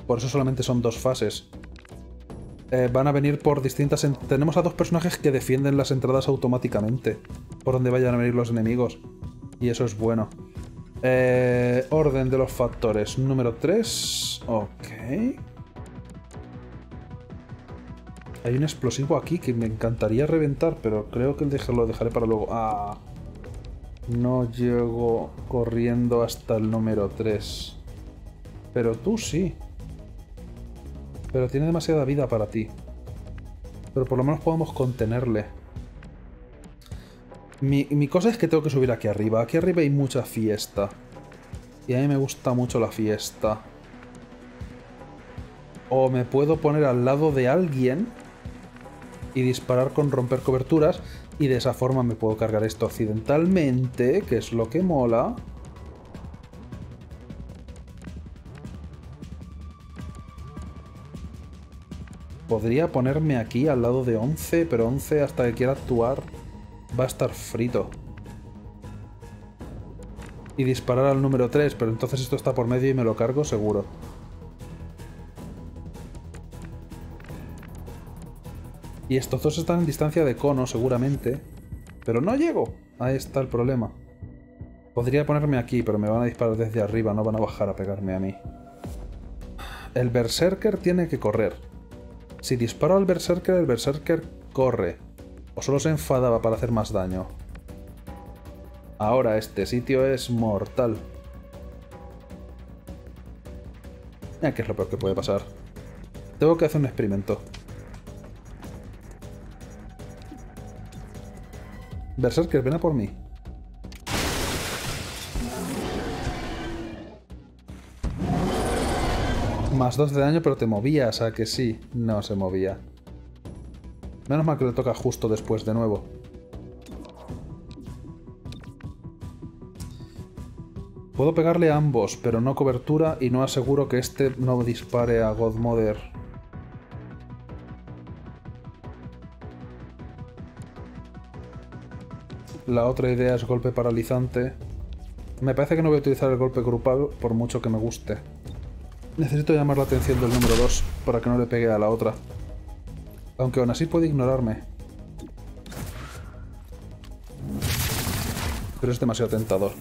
Por eso solamente son dos fases. Eh, van a venir por distintas... en- Tenemos a dos personajes que defienden las entradas automáticamente. Por donde vayan a venir los enemigos. Y eso es bueno. Eh, orden de los factores. Número 3. Ok. Hay un explosivo aquí que me encantaría reventar, pero creo que lo dejaré para luego. Ah. No llego corriendo hasta el número 3. Pero tú sí. Pero tiene demasiada vida para ti. Pero por lo menos podemos contenerle. Mi, mi cosa es que tengo que subir aquí arriba. Aquí arriba hay mucha fiesta. Y a mí me gusta mucho la fiesta. O me puedo poner al lado de alguien y disparar con romper coberturas y de esa forma me puedo cargar esto accidentalmente, que es lo que mola. Podría ponerme aquí al lado de 11, pero 11 hasta que quiera actuar va a estar frito. Y disparar al número 3, pero entonces esto está por medio y me lo cargo seguro. Y estos dos están en distancia de cono, seguramente. Pero no llego. Ahí está el problema. Podría ponerme aquí, pero me van a disparar desde arriba, no van a bajar a pegarme a mí. El Berserker tiene que correr. Si disparo al Berserker, el Berserker corre. O solo se enfadaba para hacer más daño. Ahora este sitio es mortal. Ya que es lo peor que puede pasar. Tengo que hacer un experimento. Berserker, ven a por mí. Más 2 de daño, pero te movías, ¿a que sí? No se movía. Menos mal que le toca justo después de nuevo. Puedo pegarle a ambos, pero no cobertura y no aseguro que este no dispare a Godmother. La otra idea es golpe paralizante. Me parece que no voy a utilizar el golpe grupal por mucho que me guste. Necesito llamar la atención del número 2 para que no le pegue a la otra. Aunque aún así puede ignorarme. Pero es demasiado tentador.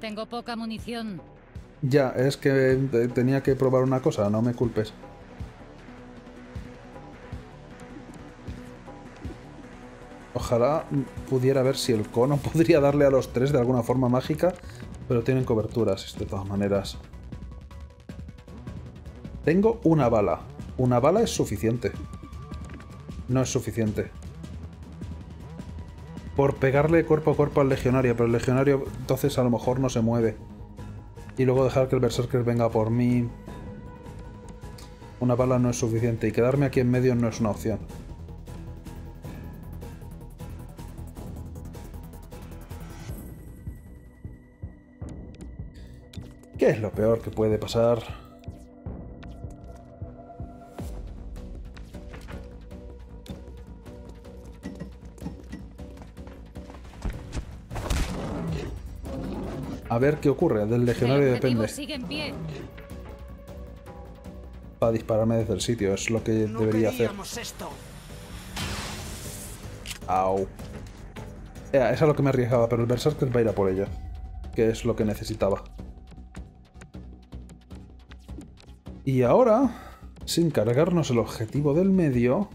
Tengo poca munición. Ya, es que tenía que probar una cosa, no me culpes. Ojalá pudiera ver si el cono podría darle a los tres de alguna forma mágica, pero tienen coberturas de todas maneras. Tengo una bala. Una bala es suficiente. No es suficiente. Por pegarle cuerpo a cuerpo al legionario, pero el legionario entonces a lo mejor no se mueve. Y luego dejar que el berserker venga por mí. Una bala no es suficiente y quedarme aquí en medio no es una opción. ¿Qué es lo peor que puede pasar? A ver qué ocurre, del legionario depende. Sigue en pie. Va a dispararme desde el sitio, es lo que debería hacer. Esto. Au. Ea, es a lo que me arriesgaba, pero el Berserker va a ir a por ella. Que es lo que necesitaba. Y ahora, sin cargarnos el objetivo del medio...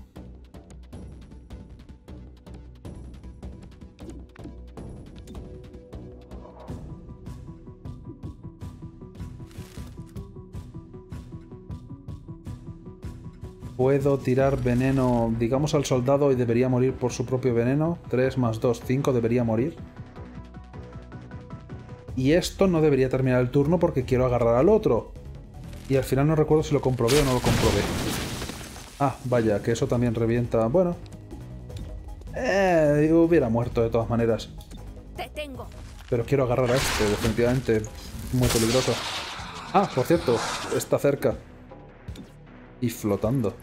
Puedo tirar veneno, digamos, al soldado y debería morir por su propio veneno. 3 más 2, 5, debería morir. Y esto no debería terminar el turno porque quiero agarrar al otro. Y al final no recuerdo si lo comprobé o no lo comprobé. Ah, vaya, que eso también revienta. Bueno. Eh, hubiera muerto de todas maneras. Te tengo. Pero quiero agarrar a este, definitivamente. Muy peligroso. Ah, por cierto, está cerca. Y flotando.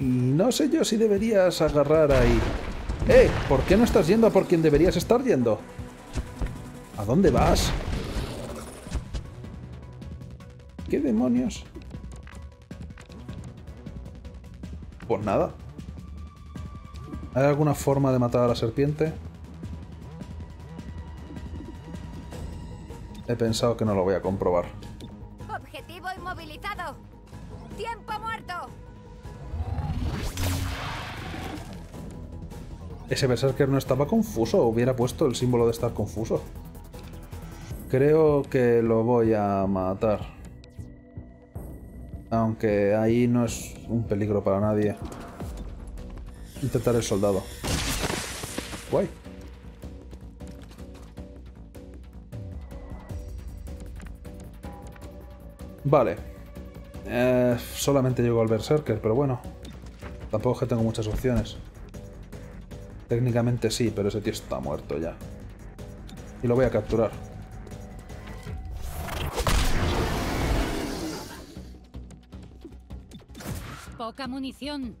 No sé yo si deberías agarrar ahí. ¡Eh! ¿Por qué no estás yendo a por quien deberías estar yendo? ¿A dónde vas? ¿Qué demonios? Pues nada. ¿Hay alguna forma de matar a la serpiente? He pensado que no lo voy a comprobar. Ese Berserker no estaba confuso, hubiera puesto el símbolo de estar confuso. Creo que lo voy a matar. Aunque ahí no es un peligro para nadie. Intentar el soldado. Guay. Vale. Eh, solamente llego al Berserker, pero bueno. Tampoco es que tengo muchas opciones. Técnicamente sí, pero ese tío está muerto ya. Y lo voy a capturar. Poca munición.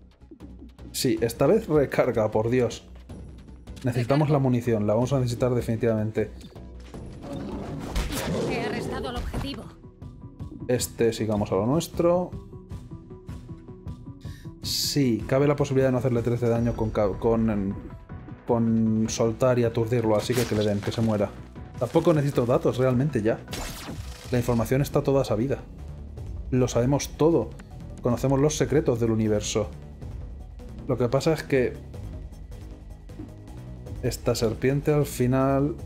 Sí, esta vez recarga, por Dios. Necesitamos la munición, la vamos a necesitar definitivamente. He arrestado al objetivo. Este, sigamos a lo nuestro. Sí, cabe la posibilidad de no hacerle 13 de daño con, con, con soltar y aturdirlo, así que que le den, que se muera. Tampoco necesito datos, realmente ya. La información está toda sabida. Lo sabemos todo. Conocemos los secretos del universo. Lo que pasa es que esta serpiente al final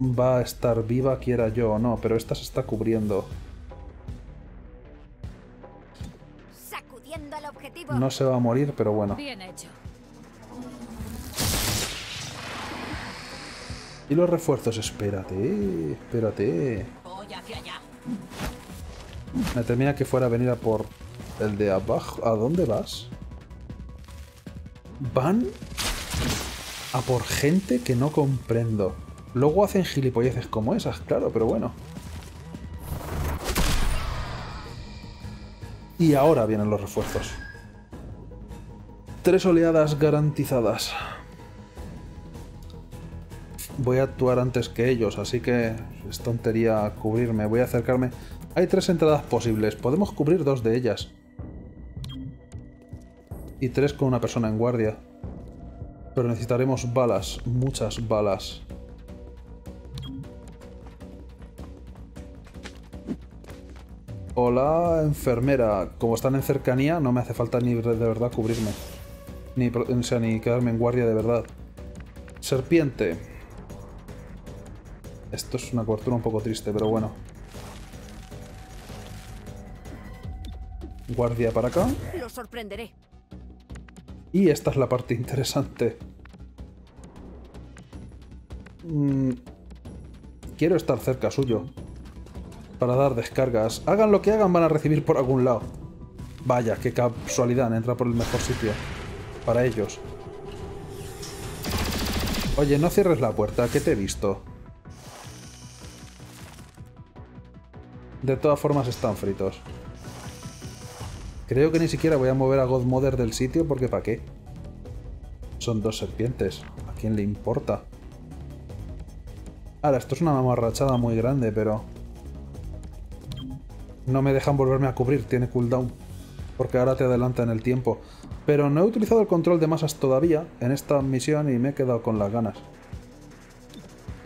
va a estar viva, quiera yo o no, pero esta se está cubriendo. No se va a morir, pero bueno. Bien hecho. Y los refuerzos, espérate, espérate. Me temía que fuera a venir a por el de abajo. ¿A dónde vas? Van a por gente que no comprendo. Luego hacen gilipolleces como esas, claro, pero bueno. Y ahora vienen los refuerzos. Tres oleadas garantizadas. Voy a actuar antes que ellos, así que es tontería cubrirme. Voy a acercarme. Hay tres entradas posibles. Podemos cubrir dos de ellas. Y tres con una persona en guardia. Pero necesitaremos balas, muchas balas. Hola, enfermera. Como están en cercanía, no me hace falta ni de verdad cubrirme. Ni, sea, ni quedarme en guardia de verdad. Serpiente. Esto es una cobertura un poco triste, pero bueno. Guardia para acá. Lo sorprenderé. Y esta es la parte interesante. Mm, quiero estar cerca suyo. Para dar descargas. Hagan lo que hagan, van a recibir por algún lado. Vaya, qué casualidad, entra por el mejor sitio. Para ellos. Oye, no cierres la puerta, que te he visto. De todas formas están fritos. Creo que ni siquiera voy a mover a Godmother del sitio porque ¿para qué? Son dos serpientes. ¿A quién le importa? Ahora, esto es una mamarrachada muy grande, pero... No me dejan volverme a cubrir, tiene cooldown. Porque ahora te adelanta en el tiempo. Pero no he utilizado el control de masas todavía en esta misión y me he quedado con las ganas.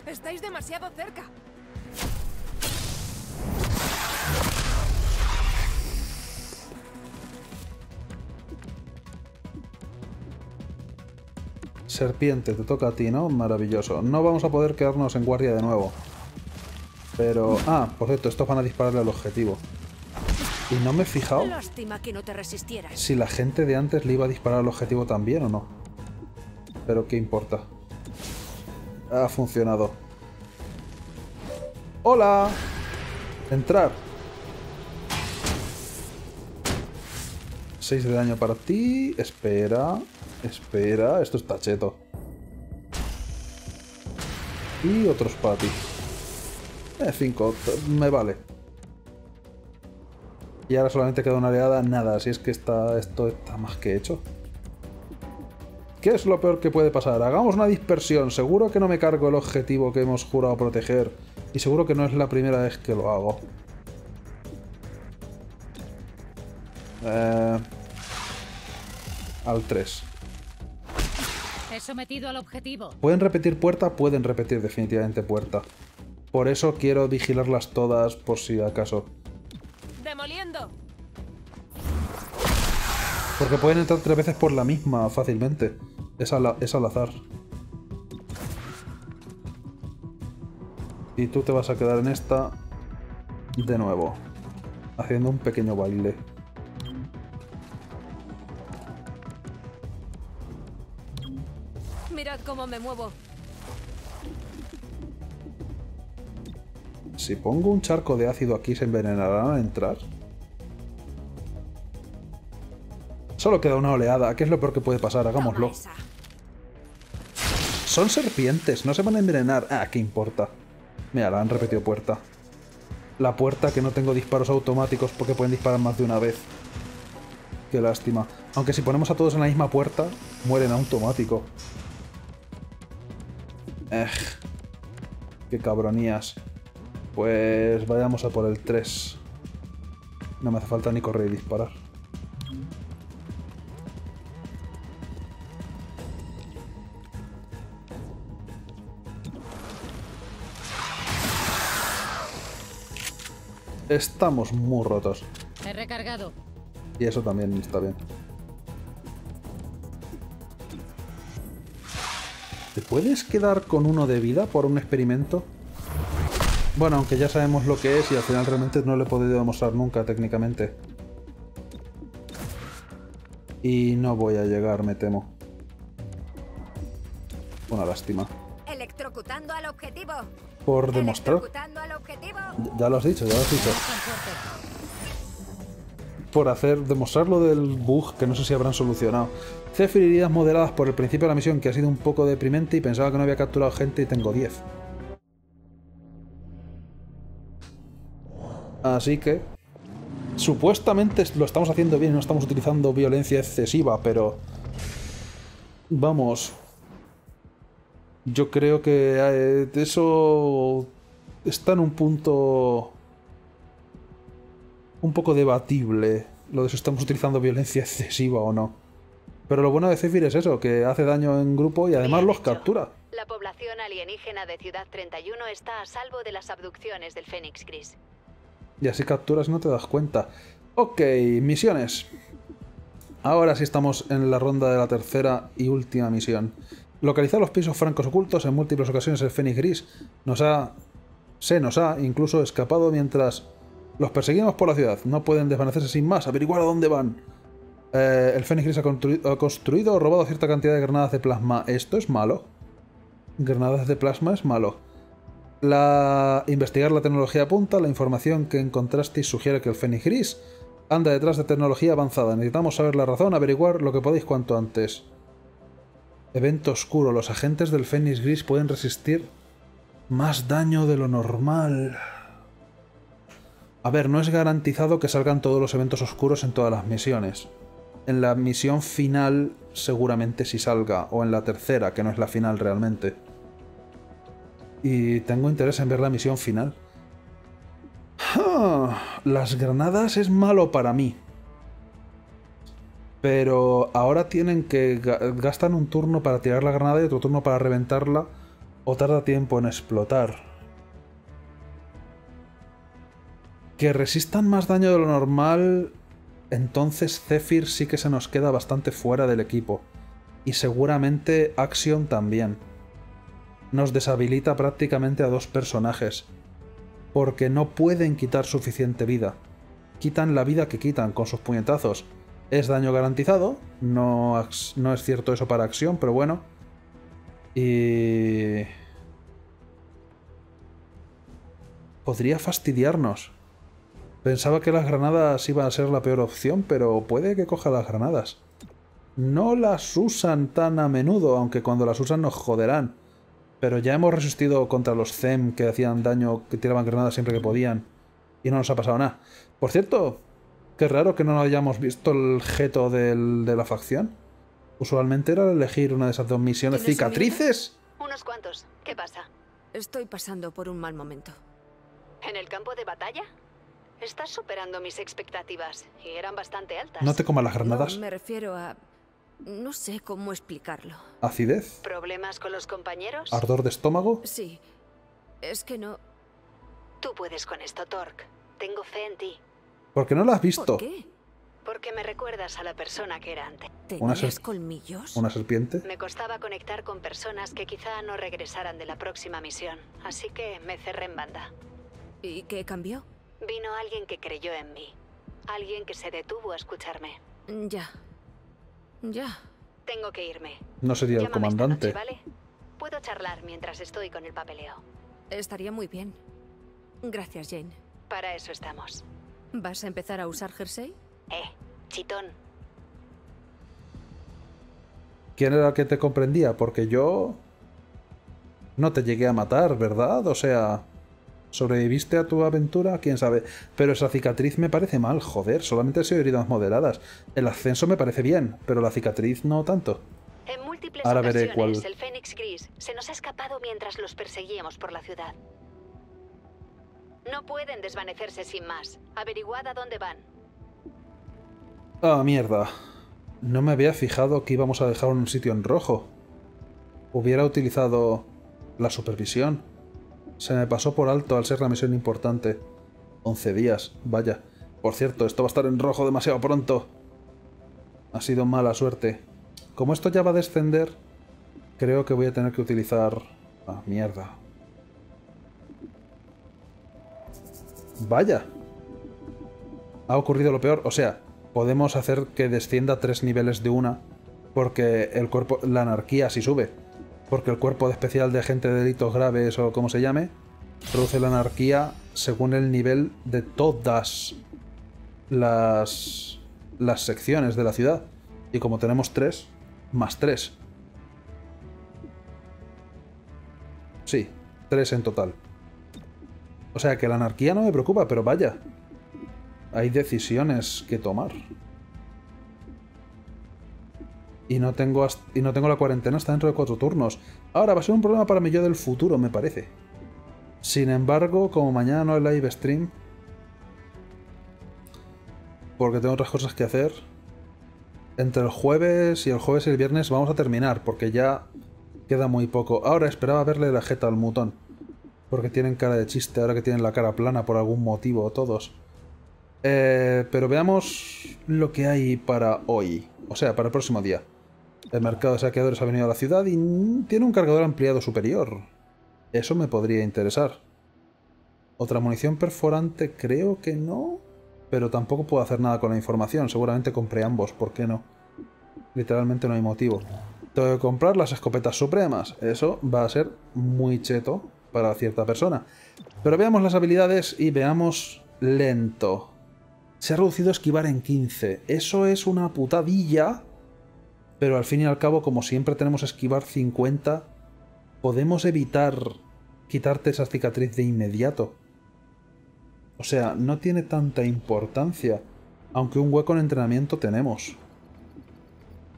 Estáis demasiado cerca. Serpiente, te toca a ti, ¿no? Maravilloso. No vamos a poder quedarnos en guardia de nuevo. Pero... Ah, por cierto, estos van a dispararle al objetivo. Y no me he fijado Lástima que no te resistieras. si la gente de antes le iba a disparar al objetivo también o no. Pero qué importa. Ha funcionado. ¡Hola! Entrar. 6 de daño para ti. Espera. Espera. Esto está cheto. Y otros para ti. Eh, 5. Me vale. Y ahora solamente queda una oleada. Nada, si es que está, esto está más que hecho. ¿Qué es lo peor que puede pasar? Hagamos una dispersión. Seguro que no me cargo el objetivo que hemos jurado proteger. Y seguro que no es la primera vez que lo hago. Eh, al 3. He sometido al objetivo. ¿Pueden repetir puerta? Pueden repetir definitivamente puerta. Por eso quiero vigilarlas todas por si acaso. ¡Demoliendo! Porque pueden entrar tres veces por la misma fácilmente. Es al, es al azar. Y tú te vas a quedar en esta de nuevo. Haciendo un pequeño baile. Cómo me muevo. Si pongo un charco de ácido aquí, ¿se envenenarán al entrar? Solo queda una oleada. ¿Qué es lo peor que puede pasar? Hagámoslo. Son serpientes, no se van a envenenar. Ah, ¿qué importa? Mira, la han repetido puerta. La puerta que no tengo disparos automáticos porque pueden disparar más de una vez. Qué lástima. Aunque si ponemos a todos en la misma puerta, mueren automático. Eh, qué cabronías. Pues vayamos a por el 3. No me hace falta ni correr y disparar. Estamos muy rotos. He recargado. Y eso también está bien. ¿Te puedes quedar con uno de vida por un experimento? Bueno, aunque ya sabemos lo que es y al final realmente no lo he podido demostrar nunca técnicamente. Y no voy a llegar, me temo. Una lástima. Electrocutando al objetivo. Por demostrar... Electrocutando al objetivo. Ya lo has dicho, ya lo has dicho. Por hacer demostrar lo del bug que no sé si habrán solucionado. Zephyr heridas moderadas por el principio de la misión que ha sido un poco deprimente y pensaba que no había capturado gente y tengo 10. Así que supuestamente lo estamos haciendo bien y no estamos utilizando violencia excesiva, pero vamos, yo creo que eh, eso está en un punto un poco debatible lo de si estamos utilizando violencia excesiva o no. Pero lo bueno de Zephyr es eso, que hace daño en grupo y además los captura. La población alienígena de Ciudad 31 está a salvo de las abducciones del Fénix Gris. Y así capturas no te das cuenta. Ok, misiones. Ahora sí estamos en la ronda de la tercera y última misión. Localizar los pisos francos ocultos en múltiples ocasiones el Fénix Gris nos ha... se nos ha incluso escapado mientras los perseguimos por la ciudad. No pueden desvanecerse sin más. Averiguar a dónde van. Eh, el Fénix Gris ha, construi- ha construido o robado cierta cantidad de granadas de plasma. Esto es malo. Granadas de plasma es malo. La... Investigar la tecnología punta, la información que encontrasteis sugiere que el Fénix Gris anda detrás de tecnología avanzada. Necesitamos saber la razón, averiguar lo que podéis cuanto antes. Evento oscuro. Los agentes del Fénix Gris pueden resistir más daño de lo normal. A ver, no es garantizado que salgan todos los eventos oscuros en todas las misiones. En la misión final seguramente sí salga, o en la tercera, que no es la final realmente. Y tengo interés en ver la misión final. Las granadas es malo para mí. Pero ahora tienen que... ga- gastan un turno para tirar la granada y otro turno para reventarla. O tarda tiempo en explotar. Que resistan más daño de lo normal... Entonces Zephyr sí que se nos queda bastante fuera del equipo. Y seguramente Axiom también. Nos deshabilita prácticamente a dos personajes. Porque no pueden quitar suficiente vida. Quitan la vida que quitan con sus puñetazos. Es daño garantizado. No, no es cierto eso para Axiom, pero bueno. Y... Podría fastidiarnos. Pensaba que las granadas iban a ser la peor opción, pero puede que coja las granadas. No las usan tan a menudo, aunque cuando las usan nos joderán. Pero ya hemos resistido contra los Zem que hacían daño, que tiraban granadas siempre que podían. Y no nos ha pasado nada. Por cierto, qué raro que no hayamos visto el jeto del- de la facción. Usualmente era elegir una de esas dos misiones. ¿Tienes ¿Cicatrices? Unos cuantos. ¿Qué pasa? Estoy pasando por un mal momento. ¿En el campo de batalla? Estás superando mis expectativas y eran bastante altas. No te comas las granadas. No, me refiero a... No sé cómo explicarlo. ¿Acidez? ¿Problemas con los compañeros? ¿Ardor de estómago? Sí. Es que no... Tú puedes con esto, Torque. Tengo fe en ti. Porque no la has visto. ¿Por qué? Porque me recuerdas a la persona que era antes. ¿Tenías ser- colmillos? ¿Una serpiente? Me costaba conectar con personas que quizá no regresaran de la próxima misión, así que me cerré en banda. ¿Y qué cambió? Vino alguien que creyó en mí. Alguien que se detuvo a escucharme. Ya. Ya. Tengo que irme. No sería el Llámame esta comandante. noche, ¿vale? Puedo charlar mientras estoy con el papeleo. Estaría muy bien. Gracias, Jane. Para eso estamos. ¿Vas a empezar a usar jersey? Eh, chitón. ¿Quién era el que te comprendía? Porque yo... No te llegué a matar, ¿verdad? O sea... ¿Sobreviviste a tu aventura? ¿Quién sabe? Pero esa cicatriz me parece mal, joder. Solamente he sido heridas moderadas. El ascenso me parece bien, pero la cicatriz no tanto. En múltiples Ahora veré cuál- el Fénix Gris se nos ha escapado mientras los perseguíamos por la ciudad. No pueden desvanecerse sin más. Averiguad a dónde van. Ah, mierda. No me había fijado que íbamos a dejar un sitio en rojo. Hubiera utilizado la supervisión. Se me pasó por alto al ser la misión importante. 11 días, vaya. Por cierto, esto va a estar en rojo demasiado pronto. Ha sido mala suerte. Como esto ya va a descender, creo que voy a tener que utilizar... Ah, mierda. Vaya. Ha ocurrido lo peor. O sea, podemos hacer que descienda tres niveles de una. Porque el cuerpo. La anarquía sí sube. Porque el cuerpo de especial de agente de delitos graves o como se llame. Produce la anarquía según el nivel de todas las. las secciones de la ciudad. Y como tenemos tres, más tres. Sí, tres en total. O sea que la anarquía no me preocupa, pero vaya. Hay decisiones que tomar. Y no tengo y no tengo la cuarentena hasta dentro de cuatro turnos. Ahora va a ser un problema para mí yo del futuro, me parece. Sin embargo, como mañana no hay live stream, porque tengo otras cosas que hacer, entre el jueves y el jueves y el viernes vamos a terminar, porque ya queda muy poco. Ahora esperaba verle la jeta al mutón, porque tienen cara de chiste, ahora que tienen la cara plana por algún motivo todos. Eh, pero veamos lo que hay para hoy, o sea, para el próximo día. El mercado de saqueadores ha venido a la ciudad y tiene un cargador ampliado superior. Eso me podría interesar. Otra munición perforante creo que no, pero tampoco puedo hacer nada con la información. Seguramente compré ambos, ¿por qué no? Literalmente no hay motivo. Tengo que comprar las escopetas supremas. Eso va a ser muy cheto para cierta persona. Pero veamos las habilidades y veamos lento. Se ha reducido a esquivar en 15. Eso es una putadilla. Pero al fin y al cabo, como siempre tenemos esquivar 50, podemos evitar quitarte esa cicatriz de inmediato. O sea, no tiene tanta importancia. Aunque un hueco en entrenamiento tenemos.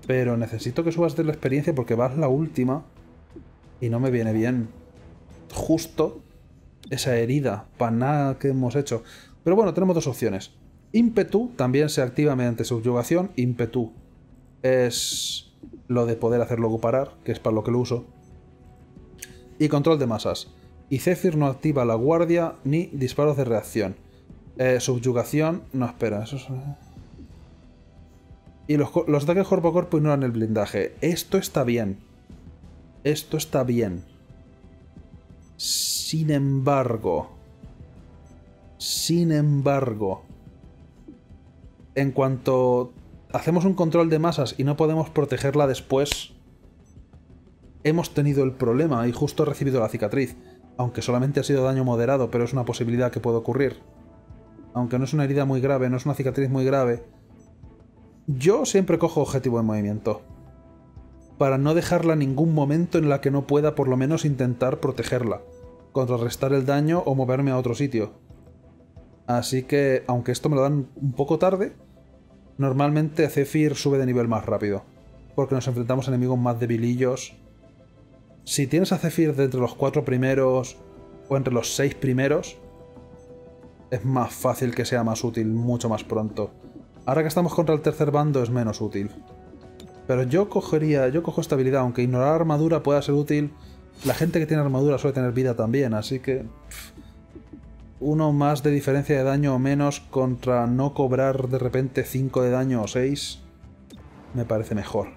Pero necesito que subas de la experiencia porque vas la última. Y no me viene bien. Justo esa herida. Para nada que hemos hecho. Pero bueno, tenemos dos opciones. Ímpetu también se activa mediante subyugación. Ímpetu es lo de poder hacerlo parar, que es para lo que lo uso. Y control de masas. Y Zephyr no activa la guardia ni disparos de reacción. Eh, subyugación. No, espera, es. Y los, los ataques cuerpo a cuerpo ignoran el blindaje. Esto está bien. Esto está bien. Sin embargo. Sin embargo. En cuanto hacemos un control de masas y no podemos protegerla después, hemos tenido el problema y justo he recibido la cicatriz. Aunque solamente ha sido daño moderado, pero es una posibilidad que puede ocurrir. Aunque no es una herida muy grave, no es una cicatriz muy grave. Yo siempre cojo objetivo en movimiento. Para no dejarla ningún momento en la que no pueda por lo menos intentar protegerla. Contrarrestar el daño o moverme a otro sitio. Así que, aunque esto me lo dan un poco tarde, normalmente Zephyr sube de nivel más rápido. Porque nos enfrentamos a enemigos más debilillos. Si tienes a Zephyr de entre los cuatro primeros o entre los seis primeros, es más fácil que sea más útil mucho más pronto. Ahora que estamos contra el tercer bando es menos útil. Pero yo cogería, yo cojo esta habilidad, aunque ignorar armadura pueda ser útil. La gente que tiene armadura suele tener vida también, así que... uno más de diferencia de daño o menos contra no cobrar de repente 5 de daño o 6 me parece mejor.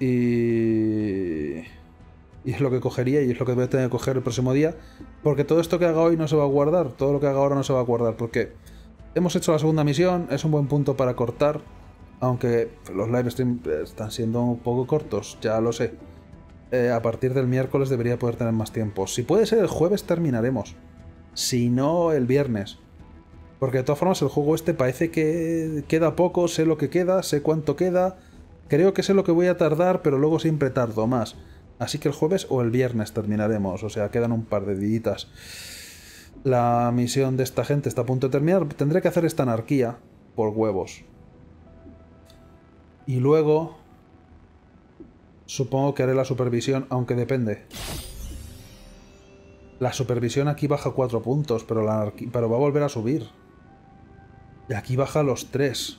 Y... Y es lo que cogería y es lo que voy a tener que coger el próximo día. Porque todo esto que haga hoy no se va a guardar. Todo lo que haga ahora no se va a guardar. Porque hemos hecho la segunda misión. Es un buen punto para cortar. Aunque los live stream están siendo un poco cortos. Ya lo sé. Eh, a partir del miércoles debería poder tener más tiempo. Si puede ser el jueves terminaremos. Si no, el viernes. Porque de todas formas el juego este parece que queda poco, sé lo que queda, sé cuánto queda, Creo que sé lo que voy a tardar, pero luego siempre tardo más. Así que el jueves o el viernes terminaremos, o sea, quedan un par de días. La misión de esta gente está a punto de terminar. Tendré que hacer esta anarquía por huevos. Y luego... Supongo que haré la supervisión, aunque depende. La supervisión aquí baja 4 puntos, pero, la pero va a volver a subir. Y aquí baja los 3.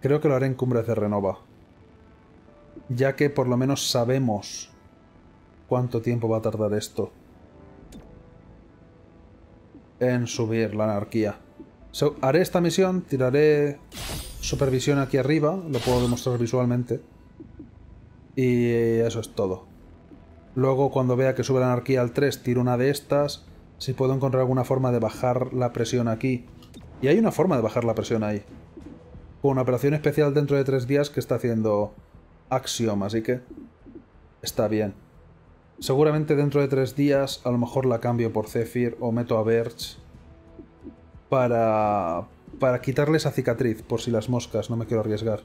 Creo que lo haré en Cumbres de Renova. Ya que por lo menos sabemos cuánto tiempo va a tardar esto. En subir la anarquía. Haré esta misión, tiraré supervisión aquí arriba, lo puedo demostrar visualmente. Y eso es todo. Luego cuando vea que sube la anarquía al 3, tiro una de estas. Si puedo encontrar alguna forma de bajar la presión aquí. Y hay una forma de bajar la presión ahí. Con una operación especial dentro de tres días que está haciendo Axiom, así que está bien. Seguramente dentro de tres días a lo mejor la cambio por Zephyr o meto a Verge para, para quitarle esa cicatriz, por si las moscas, no me quiero arriesgar.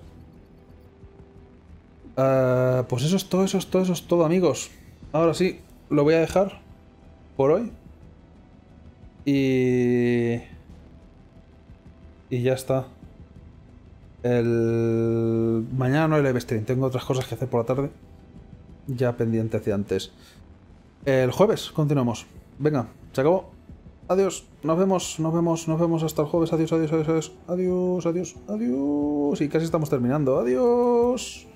Ah, pues eso es todo, eso es todo, eso es todo, amigos. Ahora sí, lo voy a dejar por hoy. Y... Y ya está. El... Mañana no hay live stream, tengo otras cosas que hacer por la tarde. Ya pendiente de antes. El jueves continuamos. Venga, se acabó. Adiós. Nos vemos, nos vemos, nos vemos hasta el jueves. Adiós, adiós, adiós, adiós. Adiós, adiós. Y casi estamos terminando. Adiós.